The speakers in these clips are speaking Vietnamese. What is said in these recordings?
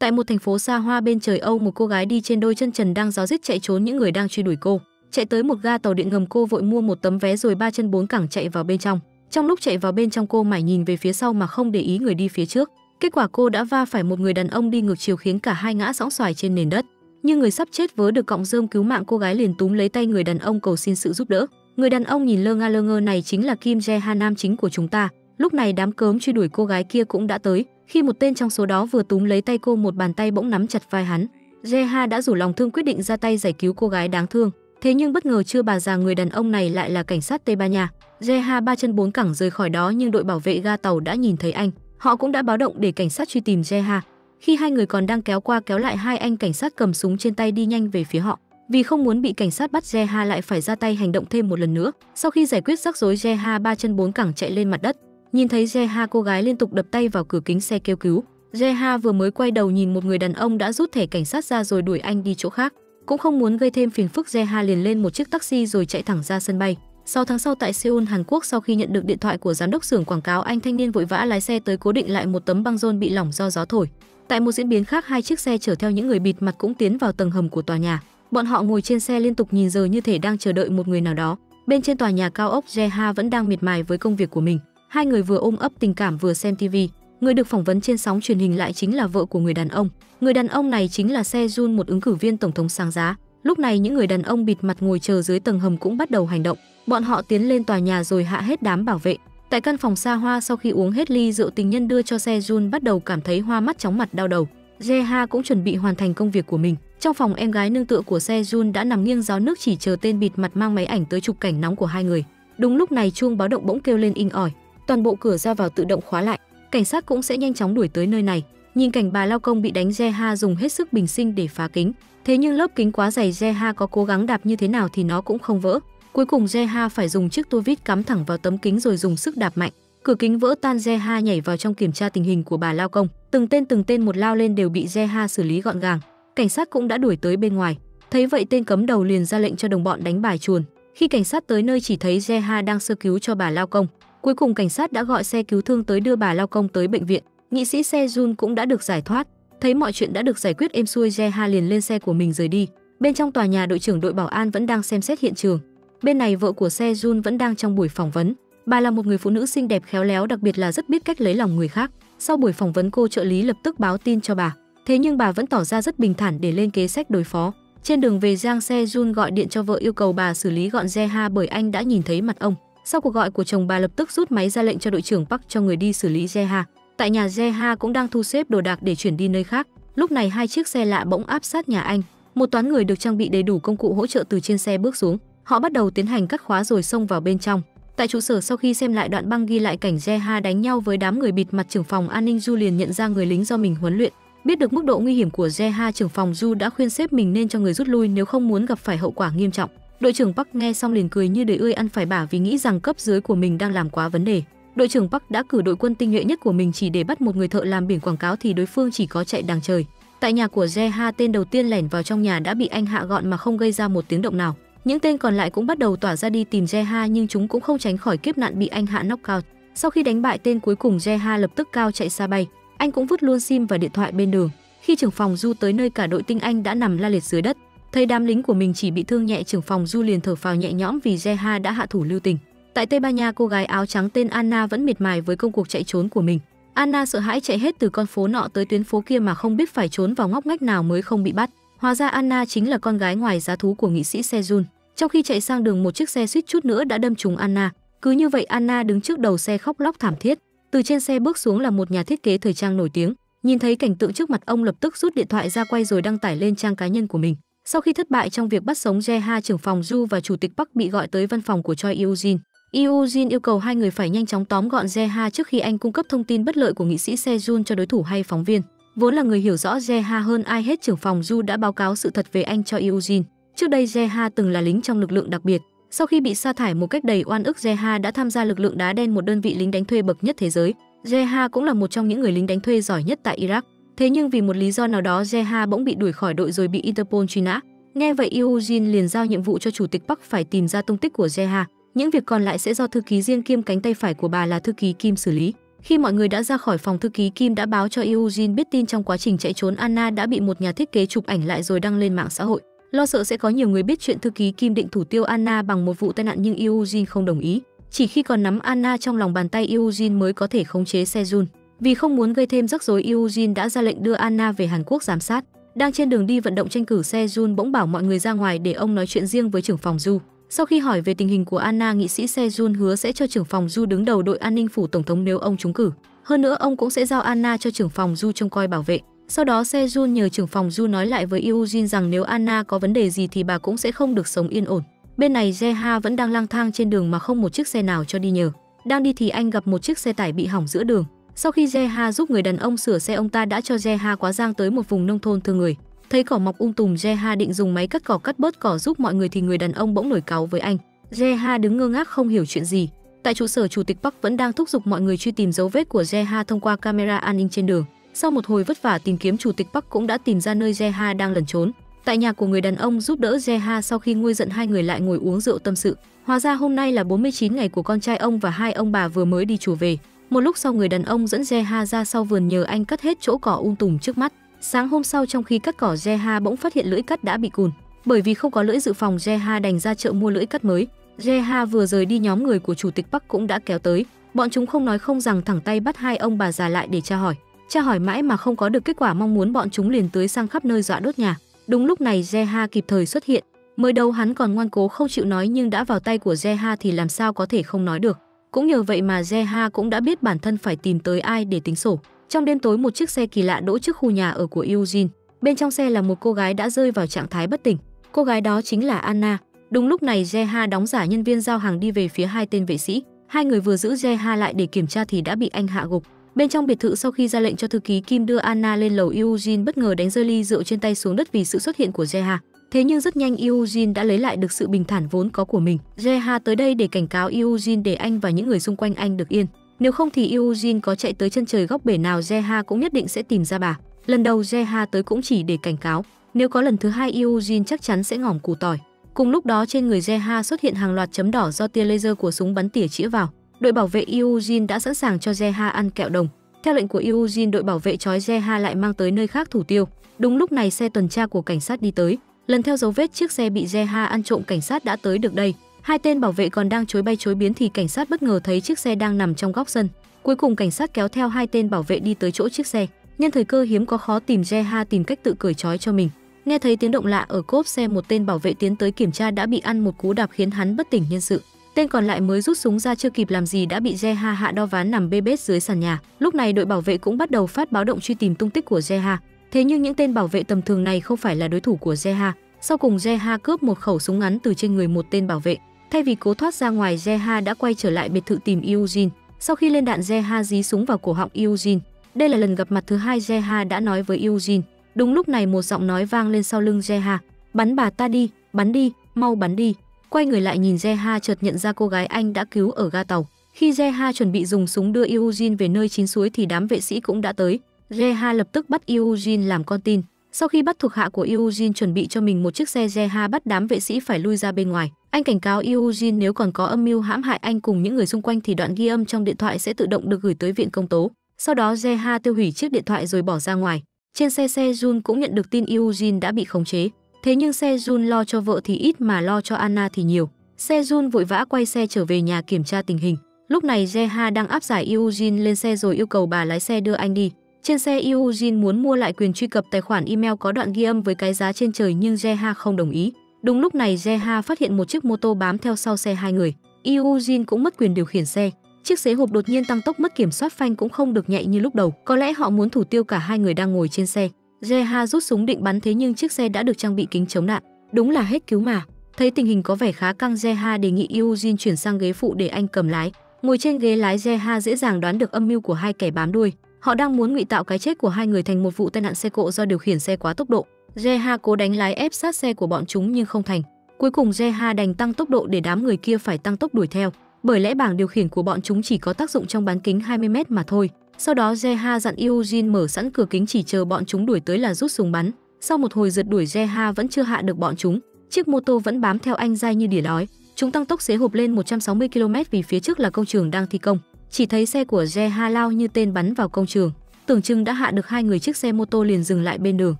Tại một thành phố xa hoa bên trời Âu, một cô gái đi trên đôi chân trần đang giáo giết chạy trốn những người đang truy đuổi cô. Chạy tới một ga tàu điện ngầm cô vội mua một tấm vé rồi ba chân bốn cẳng chạy vào bên trong. Trong lúc chạy vào bên trong cô mải nhìn về phía sau mà không để ý người đi phía trước. Kết quả cô đã va phải một người đàn ông đi ngược chiều khiến cả hai ngã sõng xoài trên nền đất. Nhưng người sắp chết vớ được cọng rơm cứu mạng cô gái liền túm lấy tay người đàn ông cầu xin sự giúp đỡ. Người đàn ông nhìn lơ nga lơ ngơ này chính là Kim Jae Ha nam chính của chúng ta. Lúc này đám cớm truy đuổi cô gái kia cũng đã tới, khi một tên trong số đó vừa túm lấy tay cô một bàn tay bỗng nắm chặt vai hắn. Jeha đã rủ lòng thương quyết định ra tay giải cứu cô gái đáng thương. Thế nhưng bất ngờ chưa bà già người đàn ông này lại là cảnh sát Tây Ban Nha. Jeha ba chân bốn cẳng rời khỏi đó nhưng đội bảo vệ ga tàu đã nhìn thấy anh. Họ cũng đã báo động để cảnh sát truy tìm Jeha. Khi hai người còn đang kéo qua kéo lại hai anh cảnh sát cầm súng trên tay đi nhanh về phía họ. Vì không muốn bị cảnh sát bắt Jeha lại phải ra tay hành động thêm một lần nữa. Sau khi giải quyết rắc rối Jeha ba chân bốn cẳng chạy lên mặt đất, nhìn thấy Jeha cô gái liên tục đập tay vào cửa kính xe kêu cứu. Jeha vừa mới quay đầu nhìn một người đàn ông đã rút thẻ cảnh sát ra rồi đuổi anh đi chỗ khác. Cũng không muốn gây thêm phiền phức Jeha liền lên một chiếc taxi rồi chạy thẳng ra sân bay. Sau tháng sau tại Seoul, Hàn Quốc sau khi nhận được điện thoại của giám đốc xưởng quảng cáo, anh thanh niên vội vã lái xe tới cố định lại một tấm băng rôn bị lỏng do gió thổi. Tại một diễn biến khác, hai chiếc xe chở theo những người bịt mặt cũng tiến vào tầng hầm của tòa nhà. Bọn họ ngồi trên xe liên tục nhìn giờ như thể đang chờ đợi một người nào đó. Bên trên tòa nhà cao ốc Jeha vẫn đang miệt mài với công việc của mình. Hai người vừa ôm ấp tình cảm vừa xem TV. Người được phỏng vấn trên sóng truyền hình lại chính là vợ của người đàn ông. Người đàn ông này chính là Se Jun, một ứng cử viên tổng thống sáng giá. Lúc này những người đàn ông bịt mặt ngồi chờ dưới tầng hầm cũng bắt đầu hành động. Bọn họ tiến lên tòa nhà rồi hạ hết đám bảo vệ. Tại căn phòng xa hoa sau khi uống hết ly rượu tình nhân đưa cho Se Jun bắt đầu cảm thấy hoa mắt chóng mặt đau đầu. Jeha cũng chuẩn bị hoàn thành công việc của mình. Trong phòng em gái nương tựa của xe Jun đã nằm nghiêng ráo nước chỉ chờ tên bịt mặt mang máy ảnh tới chụp cảnh nóng của hai người. Đúng lúc này chuông báo động bỗng kêu lên inh ỏi, toàn bộ cửa ra vào tự động khóa lại. Cảnh sát cũng sẽ nhanh chóng đuổi tới nơi này. Nhìn cảnh bà lao công bị đánh Jeha dùng hết sức bình sinh để phá kính. Thế nhưng lớp kính quá dày Jeha có cố gắng đạp như thế nào thì nó cũng không vỡ. Cuối cùng Jeha phải dùng chiếc tua vít cắm thẳng vào tấm kính rồi dùng sức đạp mạnh. Cửa kính vỡ tan Jeha nhảy vào trong kiểm tra tình hình của bà lao công. Từng tên từng tên một lao lên đều bị Jeha xử lý gọn gàng. Cảnh sát cũng đã đuổi tới bên ngoài. Thấy vậy tên cấm đầu liền ra lệnh cho đồng bọn đánh bài chuồn. Khi cảnh sát tới nơi chỉ thấy Jeha đang sơ cứu cho bà lao công. Cuối cùng cảnh sát đã gọi xe cứu thương tới đưa bà lao công tới bệnh viện. Nghị sĩ xe Jun cũng đã được giải thoát. Thấy mọi chuyện đã được giải quyết êm xuôi, Jeha liền lên xe của mình rời đi. Bên trong tòa nhà đội trưởng đội bảo an vẫn đang xem xét hiện trường. Bên này vợ của xe Jun vẫn đang trong buổi phỏng vấn. Bà là một người phụ nữ xinh đẹp khéo léo đặc biệt là rất biết cách lấy lòng người khác. Sau buổi phỏng vấn cô trợ lý lập tức báo tin cho bà. Thế nhưng bà vẫn tỏ ra rất bình thản để lên kế sách đối phó. Trên đường về Giang Se Jun gọi điện cho vợ yêu cầu bà xử lý gọn Jeha bởi anh đã nhìn thấy mặt ông. Sau cuộc gọi của chồng bà lập tức rút máy ra lệnh cho đội trưởng Park cho người đi xử lý Jeha. Tại nhà Jeha cũng đang thu xếp đồ đạc để chuyển đi nơi khác. Lúc này hai chiếc xe lạ bỗng áp sát nhà anh. Một toán người được trang bị đầy đủ công cụ hỗ trợ từ trên xe bước xuống. Họ bắt đầu tiến hành cắt khóa rồi xông vào bên trong. Tại trụ sở sau khi xem lại đoạn băng ghi lại cảnh Jeha đánh nhau với đám người bịt mặt trưởng phòng an ninh Du liền nhận ra người lính do mình huấn luyện. Biết được mức độ nguy hiểm của Jeha, trưởng phòng Du đã khuyên sếp mình nên cho người rút lui nếu không muốn gặp phải hậu quả nghiêm trọng. Đội trưởng Park nghe xong liền cười như để ươi ăn phải bả vì nghĩ rằng cấp dưới của mình đang làm quá vấn đề. Đội trưởng Park đã cử đội quân tinh nhuệ nhất của mình chỉ để bắt một người thợ làm biển quảng cáo thì đối phương chỉ có chạy đằng trời. Tại nhà của Jeha, tên đầu tiên lẻn vào trong nhà đã bị anh hạ gọn mà không gây ra một tiếng động nào. Những tên còn lại cũng bắt đầu tỏa ra đi tìm Jeha nhưng chúng cũng không tránh khỏi kiếp nạn bị anh hạ knockout. Sau khi đánh bại tên cuối cùng Jeha lập tức cao chạy xa bay. Anh cũng vứt luôn sim và điện thoại bên đường. Khi trưởng phòng Du tới nơi cả đội tinh anh đã nằm la liệt dưới đất, thấy đám lính của mình chỉ bị thương nhẹ, trưởng phòng Du liền thở phào nhẹ nhõm vì Jeha đã hạ thủ lưu tình. Tại Tây Ban Nha, cô gái áo trắng tên Anna vẫn miệt mài với công cuộc chạy trốn của mình. Anna sợ hãi chạy hết từ con phố nọ tới tuyến phố kia mà không biết phải trốn vào ngóc ngách nào mới không bị bắt. Hóa ra Anna chính là con gái ngoài giá thú của nghị sĩ Sejun. Trong khi chạy sang đường một chiếc xe suýt chút nữa đã đâm trúng Anna. Cứ như vậy Anna đứng trước đầu xe khóc lóc thảm thiết. Từ trên xe bước xuống là một nhà thiết kế thời trang nổi tiếng. Nhìn thấy cảnh tượng trước mặt ông lập tức rút điện thoại ra quay rồi đăng tải lên trang cá nhân của mình. Sau khi thất bại trong việc bắt sống Jeha trưởng phòng Du và chủ tịch Park bị gọi tới văn phòng của Choi Eugene. Eugene yêu cầu hai người phải nhanh chóng tóm gọn Jeha trước khi anh cung cấp thông tin bất lợi của nghị sĩ Sejun cho đối thủ hay phóng viên. Vốn là người hiểu rõ Jeha hơn ai hết trưởng phòng Du đã báo cáo sự thật về anh cho Eugene. Trước đây Jeha từng là lính trong lực lượng đặc biệt. Sau khi bị sa thải một cách đầy oan ức, Jeha đã tham gia lực lượng đá đen một đơn vị lính đánh thuê bậc nhất thế giới. Jeha cũng là một trong những người lính đánh thuê giỏi nhất tại Iraq. Thế nhưng vì một lý do nào đó, Jeha bỗng bị đuổi khỏi đội rồi bị Interpol truy nã. Nghe vậy Eugene liền giao nhiệm vụ cho chủ tịch Park phải tìm ra tung tích của Jeha. Những việc còn lại sẽ do thư ký riêng kiêm cánh tay phải của bà là thư ký Kim xử lý. Khi mọi người đã ra khỏi phòng, thư ký Kim đã báo cho Eugene biết tin trong quá trình chạy trốn Anna đã bị một nhà thiết kế chụp ảnh lại rồi đăng lên mạng xã hội. Lo sợ sẽ có nhiều người biết chuyện thư ký Kim định thủ tiêu Anna bằng một vụ tai nạn nhưng Eugene không đồng ý. Chỉ khi còn nắm Anna trong lòng bàn tay Eugene mới có thể khống chế Sejun. Vì không muốn gây thêm rắc rối Eugene đã ra lệnh đưa Anna về Hàn Quốc giám sát. Đang trên đường đi vận động tranh cử Sejun bỗng bảo mọi người ra ngoài để ông nói chuyện riêng với trưởng phòng Du. Sau khi hỏi về tình hình của Anna, nghị sĩ Sejun hứa sẽ cho trưởng phòng Du đứng đầu đội an ninh phủ tổng thống nếu ông trúng cử. Hơn nữa ông cũng sẽ giao Anna cho trưởng phòng Du trông coi bảo vệ. Sau đó Sejun nhờ trưởng phòng Du nói lại với Eugene rằng nếu Anna có vấn đề gì thì bà cũng sẽ không được sống yên ổn. Bên này Jeha vẫn đang lang thang trên đường mà không một chiếc xe nào cho đi nhờ. Đang đi thì anh gặp một chiếc xe tải bị hỏng giữa đường. Sau khi Jeha giúp người đàn ông sửa xe, ông ta đã cho Jeha quá giang tới một vùng nông thôn thương người. Thấy cỏ mọc ung um tùm Jeha định dùng máy cắt cỏ, cắt bớt cỏ giúp mọi người thì người đàn ông bỗng nổi cáu với anh. Jeha đứng ngơ ngác không hiểu chuyện gì. Tại trụ sở chủ tịch Park vẫn đang thúc giục mọi người truy tìm dấu vết của Jeha thông qua camera an ninh trên đường. Sau một hồi vất vả, tìm kiếm chủ tịch Park cũng đã tìm ra nơi Jeha đang lẩn trốn. Tại nhà của người đàn ông giúp đỡ Jeha sau khi nguôi giận, hai người lại ngồi uống rượu tâm sự. Hóa ra hôm nay là 49 ngày của con trai ông và hai ông bà vừa mới đi chùa về. Một lúc sau người đàn ông dẫn Jeha ra sau vườn nhờ anh cắt hết chỗ cỏ um tùm trước mắt. Sáng hôm sau trong khi cắt cỏ Jeha bỗng phát hiện lưỡi cắt đã bị cùn. Bởi vì không có lưỡi dự phòng Jeha đành ra chợ mua lưỡi cắt mới. Jeha vừa rời đi, nhóm người của chủ tịch Bắc cũng đã kéo tới. Bọn chúng không nói không rằng thẳng tay bắt hai ông bà già lại để tra hỏi. Tra hỏi mãi mà không có được kết quả, mong muốn bọn chúng liền tưới sang khắp nơi dọa đốt nhà. Đúng lúc này Jeha kịp thời xuất hiện. Mới đầu hắn còn ngoan cố không chịu nói, nhưng đã vào tay của Jeha thì làm sao có thể không nói được. Cũng nhờ vậy mà Jeha cũng đã biết bản thân phải tìm tới ai để tính sổ. Trong đêm tối, một chiếc xe kỳ lạ đỗ trước khu nhà ở của Eugene. Bên trong xe là một cô gái đã rơi vào trạng thái bất tỉnh. Cô gái đó chính là Anna. Đúng lúc này Jeha đóng giả nhân viên giao hàng đi về phía hai tên vệ sĩ. Hai người vừa giữ Jeha lại để kiểm tra thì đã bị anh hạ gục. Bên trong biệt thự sau khi ra lệnh cho thư ký Kim đưa Anna lên lầu, Eugene bất ngờ đánh rơi ly rượu trên tay xuống đất vì sự xuất hiện của Jeha. Thế nhưng rất nhanh Eugene đã lấy lại được sự bình thản vốn có của mình. Jeha tới đây để cảnh cáo Eugene để anh và những người xung quanh anh được yên. Nếu không thì Eugene có chạy tới chân trời góc bể nào Jeha cũng nhất định sẽ tìm ra bà. Lần đầu Jeha tới cũng chỉ để cảnh cáo. Nếu có lần thứ hai Eugene chắc chắn sẽ ngỏm củ tỏi. Cùng lúc đó trên người Jeha xuất hiện hàng loạt chấm đỏ do tia laser của súng bắn tỉa chĩa vào. Đội bảo vệ Eugene đã sẵn sàng cho Jeha ăn kẹo đồng. Theo lệnh của Eugene, đội bảo vệ trói Jeha lại mang tới nơi khác thủ tiêu. Đúng lúc này xe tuần tra của cảnh sát đi tới. Lần theo dấu vết chiếc xe bị Jeha ăn trộm cảnh sát đã tới được đây. Hai tên bảo vệ còn đang chối bay chối biến thì cảnh sát bất ngờ thấy chiếc xe đang nằm trong góc sân. Cuối cùng cảnh sát kéo theo hai tên bảo vệ đi tới chỗ chiếc xe. Nhân thời cơ hiếm có khó tìm Jeha tìm cách tự cởi trói cho mình. Nghe thấy tiếng động lạ ở cốp xe, một tên bảo vệ tiến tới kiểm tra đã bị ăn một cú đạp khiến hắn bất tỉnh nhân sự. Tên còn lại mới rút súng ra chưa kịp làm gì đã bị Jeha hạ đo ván nằm bê bết dưới sàn nhà. Lúc này đội bảo vệ cũng bắt đầu phát báo động truy tìm tung tích của Jeha. Thế nhưng những tên bảo vệ tầm thường này không phải là đối thủ của Zeha. Sau cùng Zeha cướp một khẩu súng ngắn từ trên người một tên bảo vệ. Thay vì cố thoát ra ngoài, Zeha đã quay trở lại biệt thự tìm Eugene. Sau khi lên đạn, Zeha dí súng vào cổ họng Eugene. Đây là lần gặp mặt thứ hai Zeha đã nói với Eugene. Đúng lúc này một giọng nói vang lên sau lưng Zeha. Bắn bà ta đi, bắn đi, mau bắn đi. Quay người lại nhìn Zeha chợt nhận ra cô gái anh đã cứu ở ga tàu. Khi Zeha chuẩn bị dùng súng đưa Eugene về nơi chín suối thì đám vệ sĩ cũng đã tới. Jeha lập tức bắt Eugene làm con tin. Sau khi bắt thuộc hạ của Eugene chuẩn bị cho mình một chiếc xe Jeha bắt đám vệ sĩ phải lui ra bên ngoài. Anh cảnh cáo Eugene nếu còn có âm mưu hãm hại anh cùng những người xung quanh thì đoạn ghi âm trong điện thoại sẽ tự động được gửi tới viện công tố. Sau đó Jeha tiêu hủy chiếc điện thoại rồi bỏ ra ngoài. Trên xe xe Jun cũng nhận được tin Eugene đã bị khống chế. Thế nhưng xe Jun lo cho vợ thì ít mà lo cho Anna thì nhiều. Xe Jun vội vã quay xe trở về nhà kiểm tra tình hình. Lúc này Jeha đang áp giải Eugene lên xe rồi yêu cầu bà lái xe đưa anh đi. Trên xe Eugene muốn mua lại quyền truy cập tài khoản email có đoạn ghi âm với cái giá trên trời nhưng Jeha không đồng ý. Đúng lúc này Jeha phát hiện một chiếc mô tô bám theo sau xe hai người. Eugene cũng mất quyền điều khiển xe. Chiếc xế hộp đột nhiên tăng tốc mất kiểm soát phanh cũng không được nhạy như lúc đầu. Có lẽ họ muốn thủ tiêu cả hai người đang ngồi trên xe. Jeha rút súng định bắn thế nhưng chiếc xe đã được trang bị kính chống đạn. Đúng là hết cứu mà. Thấy tình hình có vẻ khá căng, Jeha đề nghị Eugene chuyển sang ghế phụ để anh cầm lái. Ngồi trên ghế lái, Jeha dễ dàng đoán được âm mưu của hai kẻ bám đuôi. Họ đang muốn ngụy tạo cái chết của hai người thành một vụ tai nạn xe cộ do điều khiển xe quá tốc độ. Jeha cố đánh lái ép sát xe của bọn chúng nhưng không thành. Cuối cùng Jeha đành tăng tốc độ để đám người kia phải tăng tốc đuổi theo. Bởi lẽ bảng điều khiển của bọn chúng chỉ có tác dụng trong bán kính 20m mà thôi. Sau đó Jeha dặn Eugene mở sẵn cửa kính chỉ chờ bọn chúng đuổi tới là rút súng bắn. Sau một hồi rượt đuổi Jeha vẫn chưa hạ được bọn chúng. Chiếc mô tô vẫn bám theo anh dai như đỉa đói. Chúng tăng tốc xế hộp lên 160 km vì phía trước là công trường đang thi công chỉ thấy xe của Jeha lao như tên bắn vào công trường, tưởng chừng đã hạ được hai người chiếc xe mô tô liền dừng lại bên đường.